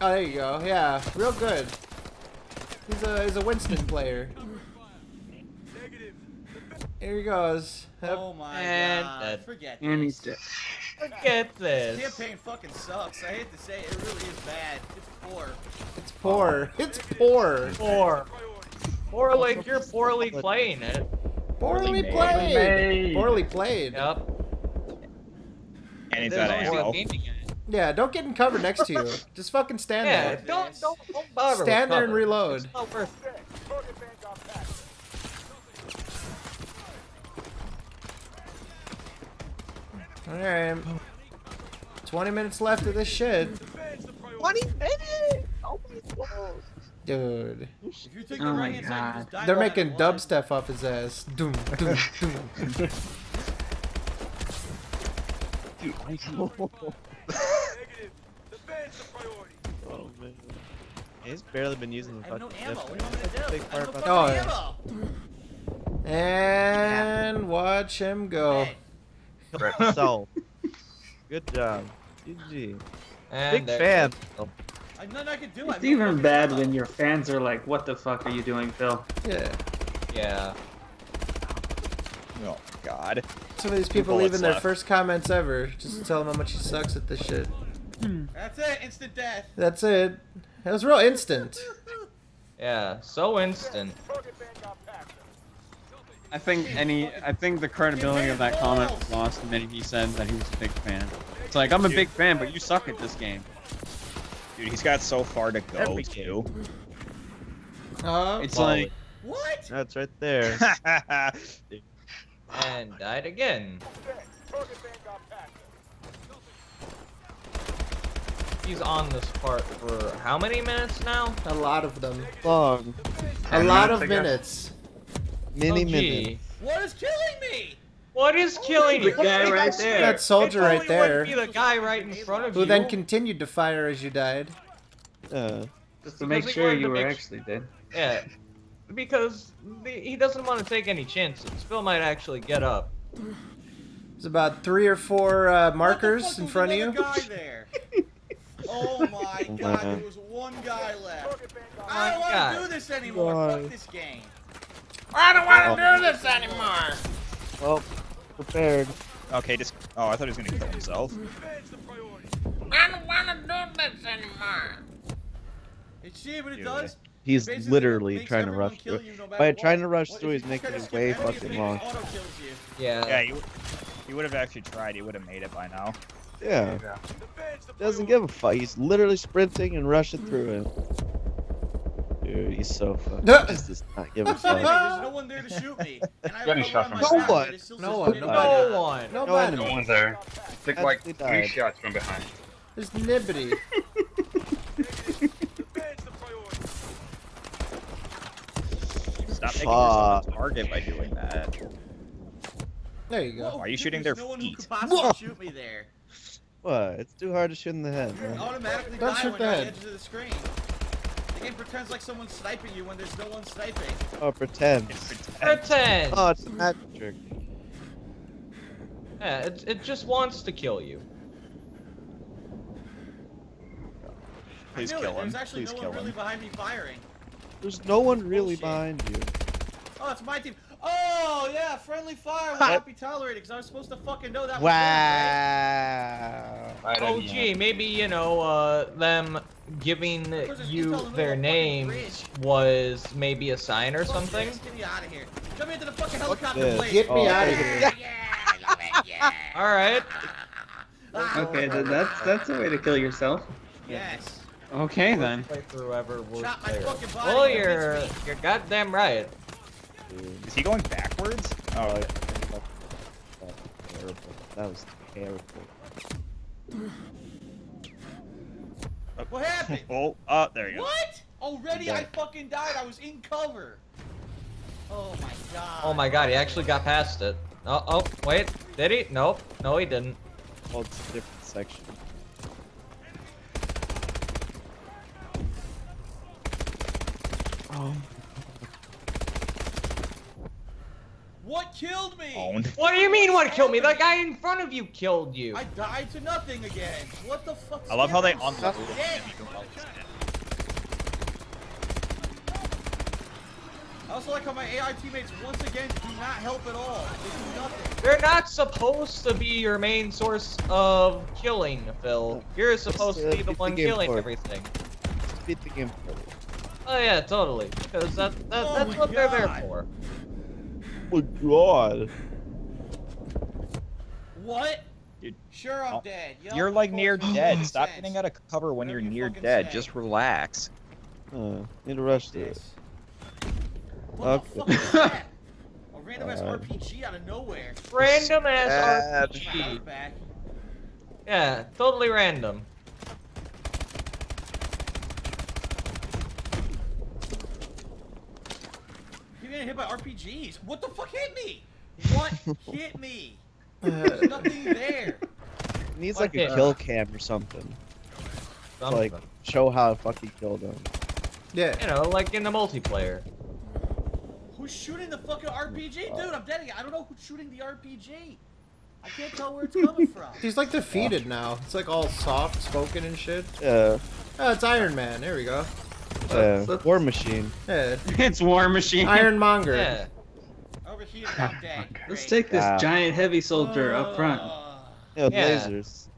Oh, there you go. Yeah, real good. He's a he's a Winston player. Here he goes. Yep. Oh my And god. dead. Forget And he's dead. Look at this. Campaign fucking sucks. I hate to say it. It really is bad. It's poor. It's poor. Oh. It's poor. Poor. Poor, like you're poorly playing it. Poorly made. played. made. Poorly played. Yep. and he's There's out of ammo. Yeah, don't get in cover next to you. (laughs) Just fucking stand Yeah, there. don't don't don't bother. with Stand there and reload. It's not worth it. Alright. 20 minutes left of this shit. 20 minutes! Oh my god. Dude. Oh if you take Oh my right hand side, just They're making at dub stuff off his ass. Doom, doom, doom. Oh man. He's barely been using the I have no ammo. What do you want me to do? Big I have part fucking Oh, ammo. And watch him go. Hey, So, (laughs) good job. GG. And Big there- fan. I nothing I can do. I have It's even bad when your fans are like, "What the fuck are you doing, Phil?" Yeah. Yeah. Oh god. Some of these people bullets leaving their left. first comments ever. Just to tell him how much he sucks at this shit. That's it. Instant death. That's it. That was real instant. Yeah. So instant. I think any, I think the credibility of that comment was lost the minute he said that he was a big fan. It's like I'm a big fan, but you suck at this game. Dude, he's got so far to go Every too. Uh, It's Well, like What? That's right there. (laughs) And died again. He's on this part for how many minutes now? a lot of them. Long. A lot of I guess. minutes. Many Oh, gee. What is killing me? What is killing you? The guy right there. That soldier It right there. Be the guy right in front of Who you. then continued to fire as you died. Uh, Just to make sure you were make- actually dead. Yeah. Because the, he doesn't want to take any chances. Phil might actually get up. There's about three or four uh, markers in front of you. Guy there. (laughs) oh my Oh, god, there was one guy left. I don't want to do this anymore. Why? Fuck this game. I don't want to oh. do this anymore. well, prepared. okay, just. Oh, I thought he was gonna kill himself. I don't want to do this anymore. It's see what it Dude. does? He's Basically literally trying to rush through. no By what. trying to rush What- through, he's making his way fucking it long. Yeah. Yeah, you. You would have actually tried. You would have made it by now. Yeah. Doesn't give a fuck. He's literally sprinting and rushing through it. Dude, he's so fucking. No. (laughs) just does not give a I'm fuck. there's no one there to shoot me. And I Getting run shot from my behind. side, No but one. still No one. hit Nobody. No one. No, No man. No one's there. Took like Actually three died. shots from behind. There's Nibbity. (laughs) Stop making yourself a target by doing that. There you go. Whoa, Why are you dude, shooting there's their no one who feet? could possibly shoot me there. What? It's too hard to shoot in the head, You man. automatically Don't die shoot when the you're on the head. edge of the screen. The game pretends like someone's sniping you when there's no one sniping. Oh, pretend. Pretend. Oh, it's a magic trick. Yeah, it, it just wants to kill you. Please I knew kill it. him. There's actually Please no kill one really behind me firing. There's no one really Bullshit. behind you. Oh, it's my team. Oh, yeah, friendly fire will not be tolerated because I was supposed to fucking know that was them, right? Wow. Right Oh, on you. gee, maybe, you know, uh, them giving you people in the their middle of the fucking names bridge. was maybe a sign or something. Get me out of here. Jump into the fucking helicopter, this? please. Get me out of okay. here. Alright. (laughs) Okay, then that's that's a way to kill yourself. Yes. Okay then. Playthrough ever worst Chop my fucking body. Well, you're rinse me. you're goddamn right. Is he going backwards? Oh, oh yeah. Terrible. That was terrible. What happened? (laughs) Oh, oh, there you go. What? Already I'm I dead. fucking died. I was in cover. Oh my god. Oh my god, he actually got past it. Oh, oh, wait, did he? Nope, no, he didn't. Oh, it's a different section. Oh, killed me? Owned. What do you mean, what killed me? The guy in front of you killed you. I died to nothing again. What the fuck? I love how they I'm unload so I also like how my AI teammates once again do not help at all. They do nothing. They're not supposed to be your main source of killing, Phil. You're supposed to uh, be the the one game killing for it. everything. beat the game for it. Oh yeah, totally. Because that, that Oh that's my what they're there for. Oh god. What? Dude. Sure, I'm Oh, dead. Yup, You're like near dead. Stop sense. getting out of cover when Whatever you're near fucking dead. say. Just relax. Uh, need to rush this. Yes. What the fuck is that? (laughs) A random ass Alright. RPG out of nowhere. Random ass Sad. RPG. Yeah, totally random. Getting hit by RPGs. What the fuck hit me? (laughs) What hit me? Uh, There's nothing there. It needs What like a the- kill cam or something. To, like show how I fucking killed him. yeah. You know, like in the multiplayer. Who's shooting the fucking RPG? Dude, I'm dead. I don't know who's shooting the RPG. I can't tell where it's coming from. (laughs) He's like defeated now. It's like all soft spoken and shit. Yeah. Oh, it's Iron Man. There we go. Yeah. that's- War Machine. Yeah. (laughs) it's War Machine. Ironmonger. Yeah. Overheated, I'm. Let's take this Wow. giant heavy soldier up front. Uh, Yeah, Yeah. lasers.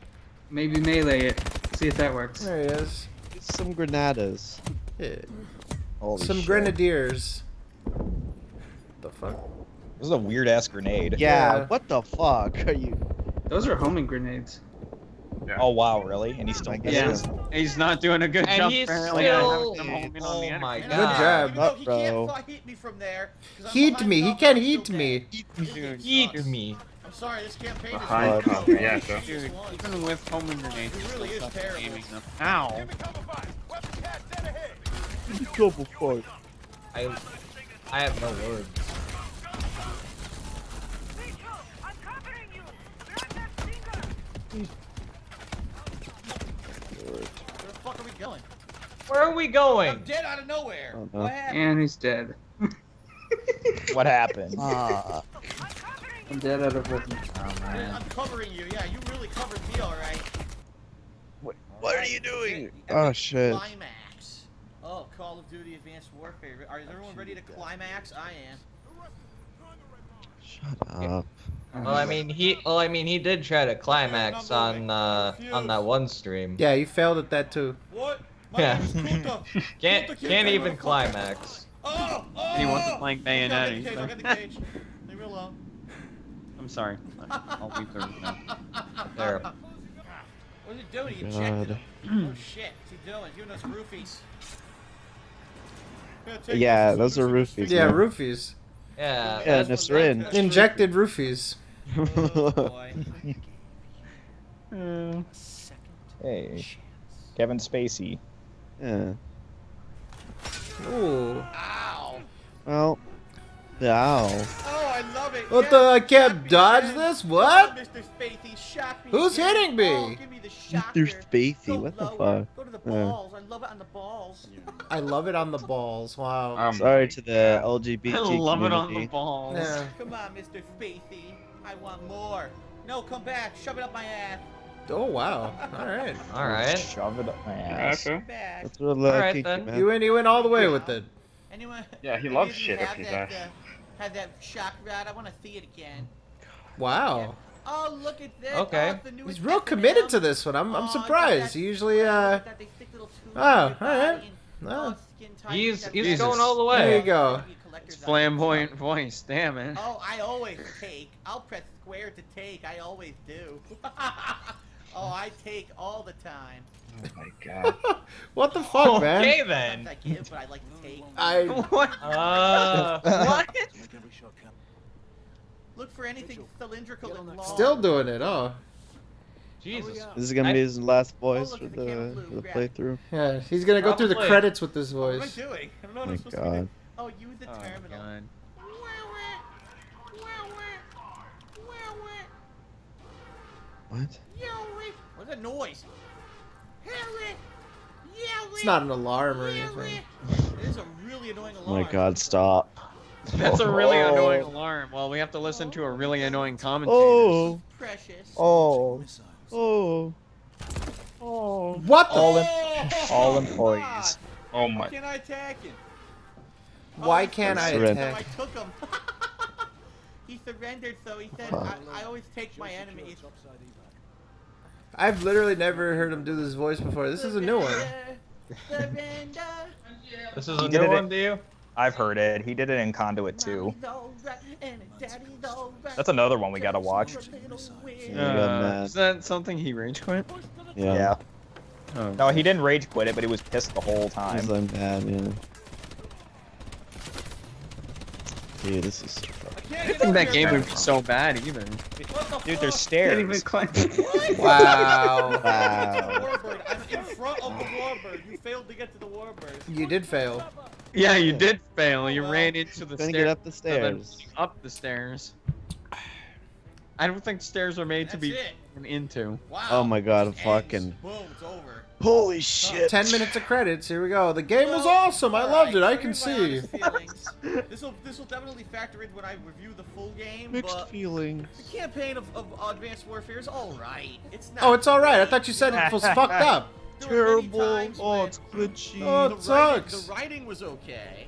Maybe melee it. See if that works. There he is. Get some granadas. Yeah. Holy Some shit. grenadiers. The fuck? This is a weird ass grenade. Yeah, Yeah. what the fuck are you? Those are homing grenades. Oh wow, really? And he's still I Yeah. so. He's not doing a good And job. he's apparently, on still- having them home in on oh my God. I'm- job. even though Up, he bro. can't fi- hit me from there. 'cause I'm Heat me. He can I'm heat me. dead. This game Eat sucks. me. I'm sorry, this campaign is Behind really cover, yeah, so- Dude, even with home grenades, It it's really still is fucking terrible. aiming them. Ow. Double fuck. I I have no words. Where the fuck are we going? Where are we I'm going? dead out of nowhere. Oh, no. What happened? And he's dead. (laughs) What happened? Ah. I'm dead out of weapons. I'm covering you. Yeah, you really covered me, all right. What What are you doing? Oh shit. Climax. Oh, Call of Duty Advanced Warfare. Are, is everyone ready to climax? I am. Shut up. Well, I mean, he. Well, I mean, he did try to climax on uh on that one stream. Yeah, he failed at that too. What? My Yeah. name is Kuta. (laughs) Can't can't even climax. Oh, oh! And he wasn't playing I got Bayonetta. the cage. I got the cage. Leave me alone. (laughs) I'm sorry. I'll leave there now. There. What's he doing? He ejected him. (clears throat) oh shit. What's he doing? Giving us roofies. Yeah, those are roofies. Yeah, man. roofies. Yeah. Yeah, that's- in a. Injected roofies. Oh, boy. Hey, Kevin Spacey. Yeah. Ooh. Ow. Well. Ow. Oh, I love it. What Yes, the? I can't me, dodge man. this? What? Mr. Spacey, shock me. Who's again. hitting me? Oh, give me the shocker. Mr. Spacey, Go what the fuck? Go to the Yeah. I love it on the balls. I love it on the balls. Wow. Um, Sorry to the LGBT I love it on the balls. Yeah. Come on, Mr. Spacey. I want more. No, come back. Shove it up my ass. Oh wow. All right. (laughs) All right. Shove it up my ass. Okay. Come back. That's what uh, Alright, kinky, then. You went. You went all the way with it. Anyone? Yeah, he loves shit up have his that, ass. Uh, have that shock rod? I want to see it again. Wow. Oh, look at this. Okay. Oh, the He's real S&M. committed to this one. I'm. I'm Oh, surprised. that- He usually. Uh. Got they stick little tubes Oh, alright. body and- skin tight, He's got he's Jesus. going all the way. There way. you go. Collector's It's item. flamboyant voice. Damn it. Oh, I always take. I'll press square to take. I always do. (laughs) oh, I take all the time. Oh my god. (laughs) What the fuck, man? Okay Sometimes then. I give, but I like to take. (laughs) I. What? Uh, what? Look for anything cylindrical and long. Still doing it. Oh. Jesus. This is gonna I- be his last voice look for the the for the playthrough. Yeah. He's gonna go through the credits with this voice. What am I voice. doing? I don't know what My I'm supposed to God. do. Oh, use the Oh, terminal. God. What? What's that noise? It's not an alarm or anything. It is a really annoying Oh alarm. my God! Stop. That's a really Oh. annoying alarm. Well, we have to listen to a really annoying commentator. Oh. Precious. Oh. Oh. Oh. What the? All, em- Oh, all employees. Oh my. can't I attack him? Why Oh, can't I Surrender. I attack? took him. (laughs) he surrendered, so he said, I, I always take my enemies. I've literally never heard him do this voice before. This is a new one. Surrender, Surrender. This is a did new one to you. I've heard it. He did it in Conduit too. Mommy's alright, and daddy's alright. That's another one we gotta watch. Just a little weird. Yeah. got Uh, is that something he rage quit? Yeah. Yeah. Oh. No, he didn't rage quit it, but he was pissed the whole He's time. like mad, yeah. Dude, this is so I fucking. I think that game man. would be so bad even. What the Dude, there's fuck? Can't even stairs. climb. (laughs) Wow. Wow. I'm in (laughs) front of the Warbird. You failed to get to the Warbird. You did fail. Yeah, you did fail. You well. ran into the stairs. get up the stairs. Up the stairs. I don't think stairs are made to be it. into. Wow. Oh my god, fucking. Boom, it's over. Holy shit. Ten minutes of credits. Here we go. The game was awesome. I alright, loved it. I can see. honest feelings. (laughs) This will this will definitely factor in when I review the full game. Mixed but feelings. the campaign of, of Advanced Warfare is all right. It's not. Oh, it's all right. I thought you said it was fucked up. There were many Terrible. Oh, it's glitchy. Oh, the it writing, sucks. the writing was okay.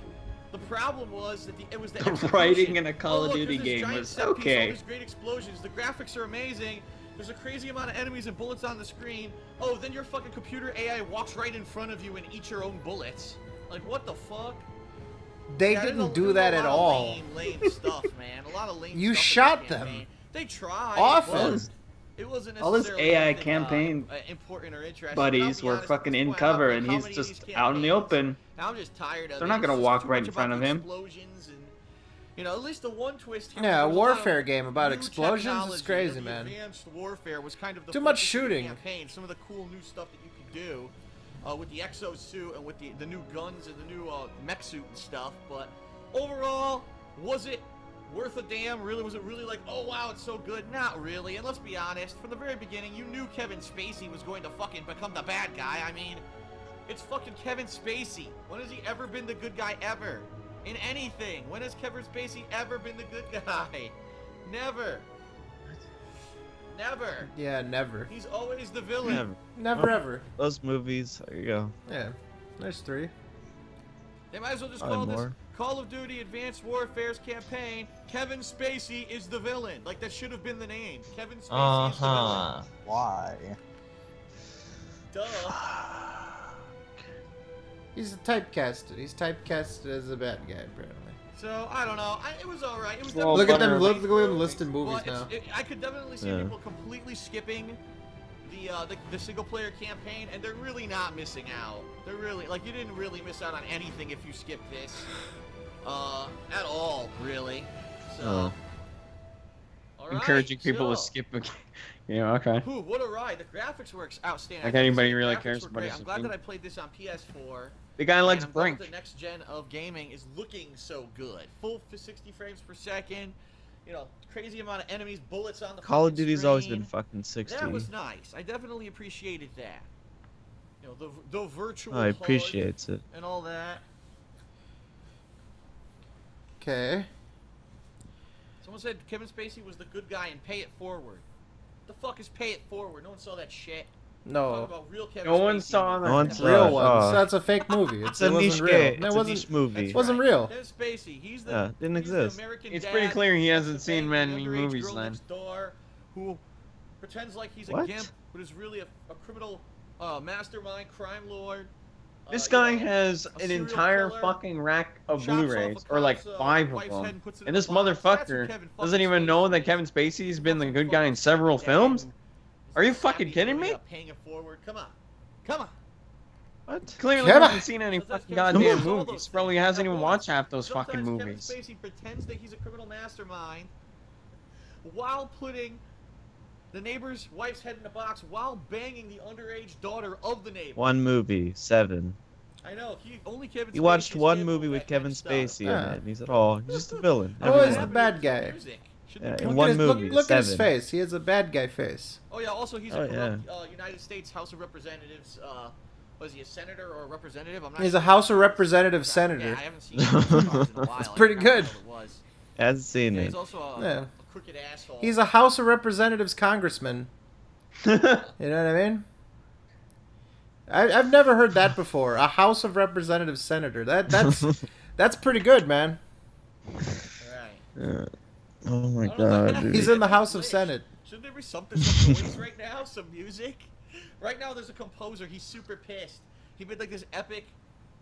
The problem was that the, it was the, The (laughs) writing in a Call oh, of look, Duty there's this game giant was set piece, all okay. these great explosions. The graphics are amazing. There's a crazy amount of enemies and bullets on the screen. Oh, then your fucking computer AI walks right in front of you and eats your own bullets. Like what the fuck? They Yeah, didn't a- do that at all. Lame, lame (laughs) stuff, man. A lot of lame. You stuff shot this them. campaign. They tried. Often. It, was, it wasn't All his necessarily AI anything, uh, campaign uh, important or interesting. Buddies were honest, fucking in cover, and he's just out in the campaigns? open. I'm just tired of They're it. not gonna It's walk right in front of him. Explosions and you know, at least the one twist. Here Yeah, a was there was lot of warfare game about explosions is crazy, man. Advanced warfare was kind of the Too much focus of the shooting. Campaign. Some of the cool new stuff that you could do uh, with the exo suit and with the the new guns and the new uh, mech suit and stuff. But overall, was it worth a damn? Really, was it really like, oh wow, it's so good? Not really. And let's be honest, from the very beginning, you knew Kevin Spacey was going to fucking become the bad guy. I mean, it's fucking Kevin Spacey. When has he ever been the good guy ever? In anything. When has Kevin Spacey ever been the good guy? (laughs) Never. Never. Yeah, never. He's always the villain. Never. Never ever. Those movies. There you go. Yeah. There's three. They might as well just Probably call this. Call of Duty Advanced Warfare's campaign. Kevin Spacey is the villain. Like that should have been the name. Kevin Spacey Uh is the villain. huh. Why? Duh. (sighs) (laughs) He's typecasted. He's typecasted as a bad guy, apparently. So I don't know. I, it was all right. It was Well, Look at definitely them. butter. Look, look at them listing movies Well, now. it, I could definitely see Yeah. people completely skipping the, uh, the the single player campaign, and they're really not missing out. They're really like you didn't really miss out on anything if you skip this, uh, at all, really. So. Oh. all right, Encouraging people to skip a game. (laughs) Yeah, okay. Ooh, what a ride! The graphics works outstanding. Like I thought anybody really cares about great. I'm glad that I played this on PS4. The guy likes and Brink. The next gen of gaming is looking so good. Full 60 frames per second. You know, crazy amount of enemies, bullets on the Call of fucking Duty's always been fucking 60. That was nice. I definitely appreciated that. You know, the the virtual. Oh, I appreciate it. And all that. Okay. Someone said Kevin Spacey was the good guy and Pay It Forward. The fuck is Pay It Forward? No one saw that shit. No. No one saw the no one saw real one. Oh. So that's a fake movie. It's, a niche. It's it wasn't, a niche movie. It wasn't real. Right. Spacey. He's the, yeah, didn't exist. it's pretty clear he hasn't seen many movies then. Door, who pretends like he's what? a gimp, but is really a, a criminal uh, mastermind, crime lord. Uh, this guy know, has an entire killer, fucking rack of Blu-rays, or like uh, five of them, and, this motherfucker doesn't even know that Kevin Spacey's been the good guy in several films who is Are you fucking kidding be me? up Paying it forward. Come on, come on. What? Clearly Come hasn't seen any fucking goddamn Spacey. Movies. those Probably hasn't Now, even watched half those fucking sometimes movies. Kevin Spacey pretends that he's a criminal mastermind while putting the neighbor's wife's head in a box while banging the underage daughter of the neighbor. One movie, seven. I know. He only Kevin. You watched Spacey's one movie with Kevin of stuff. Spacey Yeah. in it. and He's at all. He's just a villain. Oh, he's the bad guy. Music. Should Yeah, be in. Look one at his, movie, look at his face. He has a bad guy face. Oh yeah. Also, he's Oh, a corrupt, yeah. uh, United States House of Representatives. Uh, was he a senator or a representative? I'm not. He's a. House of Representative Yeah, senator. I haven't seen him in a (laughs) while. It's pretty forgot good. what it was. Hasn't seen Yeah, it. he's also a, Yeah. a crooked asshole. He's a House of Representatives congressman. (laughs) You know what I mean? I, I've never heard that before. A House of Representatives senator. That that's (laughs) that's pretty good, man. Right. Yeah. Oh my god. Know, He's in the House of Senate. Shouldn't there be something, some noise right now? Some music? Right now, there's a composer. He's super pissed. He made like this epic,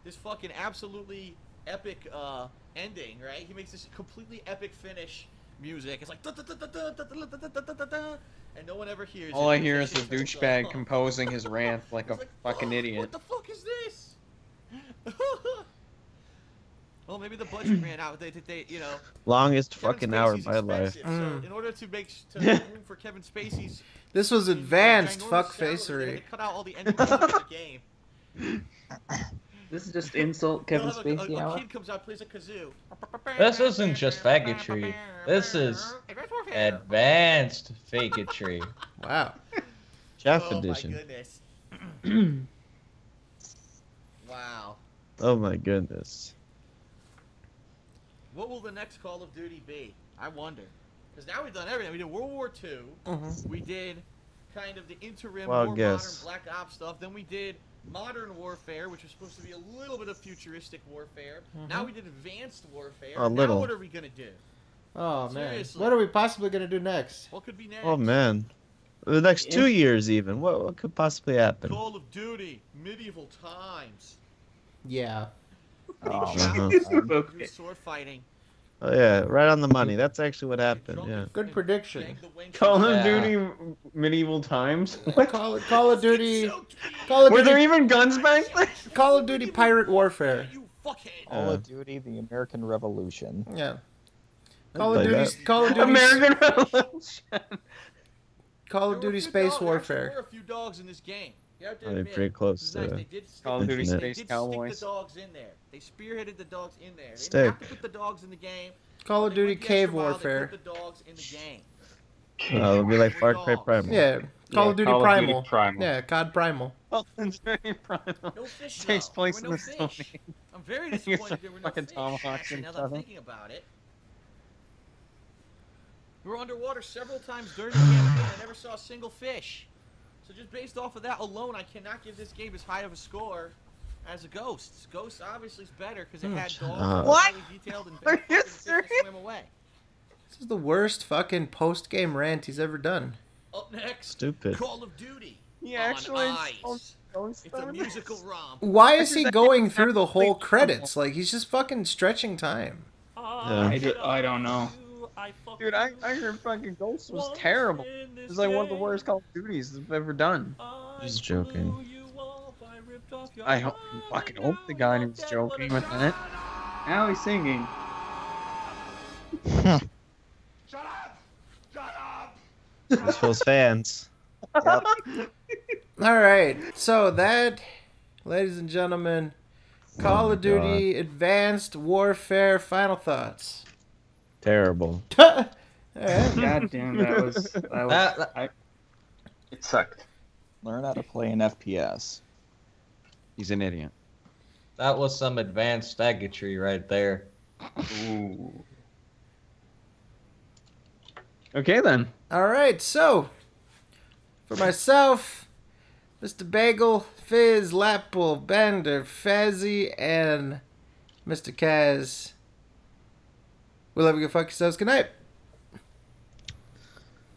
this fucking absolutely epic uh, ending, right? He makes this completely epic finish music. It's like and no one ever hears. All I hear is a douchebag composing his rant like a fucking idiot. What the fuck is this? Well, maybe the budget ran out. They, they, they you know. Longest Kevin fucking hour of my life. Mm. So in order to make to (laughs) make room for Kevin Spacey's This was advanced ginormous fuck facery. cut out all the ending of the (laughs) game. This is just insult They'll Kevin have a, a, Spacey a hour. kid comes out plays a kazoo. This isn't just faggotry. This is advanced fakeetry. Wow. Jeff oh edition. my goodness. (clears throat) wow. Oh my goodness. What will the next Call of Duty be? I wonder. Because now we've done everything. We did World War II. Mhm. We did kind of the interim, Wild more guess. modern Black Ops stuff. Then we did Modern Warfare, which was supposed to be a little bit of futuristic warfare. Now we did Advanced Warfare. A Now little. what are we gonna do? Oh man. Seriously. What are we possibly gonna do next? What could be next? Oh man. The next two years even. What what could possibly happen? Call of Duty, medieval times. Yeah. Oh, (laughs) Uh-huh. Sword fighting. Oh yeah, right on the money. That's actually what happened. Yeah. Good prediction. Bang the winch. Call of Yeah. Duty medieval times. (laughs) Call it Call of Duty. Call of Were there even guns back then? Call of Duty Pirate Warfare. You fuckhead. Call of Duty: The American Revolution. Yeah. Call of Duty. that. Call of Duty. American Revolution. Call of Duty Space Warfare. There were a few dogs in this game. You have to Oh, they're pretty close to nice. the They did Call of Duty Infinite. They Space did Cowboys. stick the dogs in there. They spearheaded the dogs in there. They didn't Stick. have to put the dogs in the game. Call of Duty Cave extra mile, they Warfare. Put the dogs in the game. Uh, it'll be like Far Cry Primal. Yeah. Call Yeah, of Duty Call of Duty Primal. Primal. Yeah, COD Primal. (laughs) Call of Duty Primal. No fish. Takes place There in no the Stone fish. Age. I'm very (laughs) You're disappointed there were no fucking fish. tomahawking Actually, now that I'm thinking about it. We were underwater several times during the campaign. I never saw a single fish. So just based off of that alone, I cannot give this game as high of a score as a Ghost. Ghost obviously is better because it hmm. had dogs uh, up. that were What? highly detailed and (laughs) Are and you fucking fish to serious? swim away. This is the worst fucking post game rant he's ever done. Up next, Stupid. Call of Duty. He actually It's a musical romp. Why is he going through the whole credits? Like he's just fucking stretching time. Uh, yeah. I, d- I don't know. Dude, I, I heard fucking Ghost was terrible. It was like one of the worst Call of Duties I've ever done. Just joking. I hope, fucking hope the guy was joking with that. Now he's singing. (laughs) Shut up! Shut up! This feels fans. (laughs) All right. So that, ladies and gentlemen, oh Call Oh of my God. Duty Advanced Warfare final thoughts. Terrible. (laughs) God (laughs) damn, that was that was. That, that- I, It sucked. Learn how to play an FPS. He's an idiot. that was some advanced faggotry right there. Ooh. Okay then. All right. So, for myself, Mr. Bagel, Fizz, Lapple, Bender, Fazzy, and Mr. Kaz. We'll have you go fuck yourselves. Good night.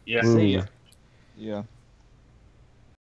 Yeah. Ooh. Yeah.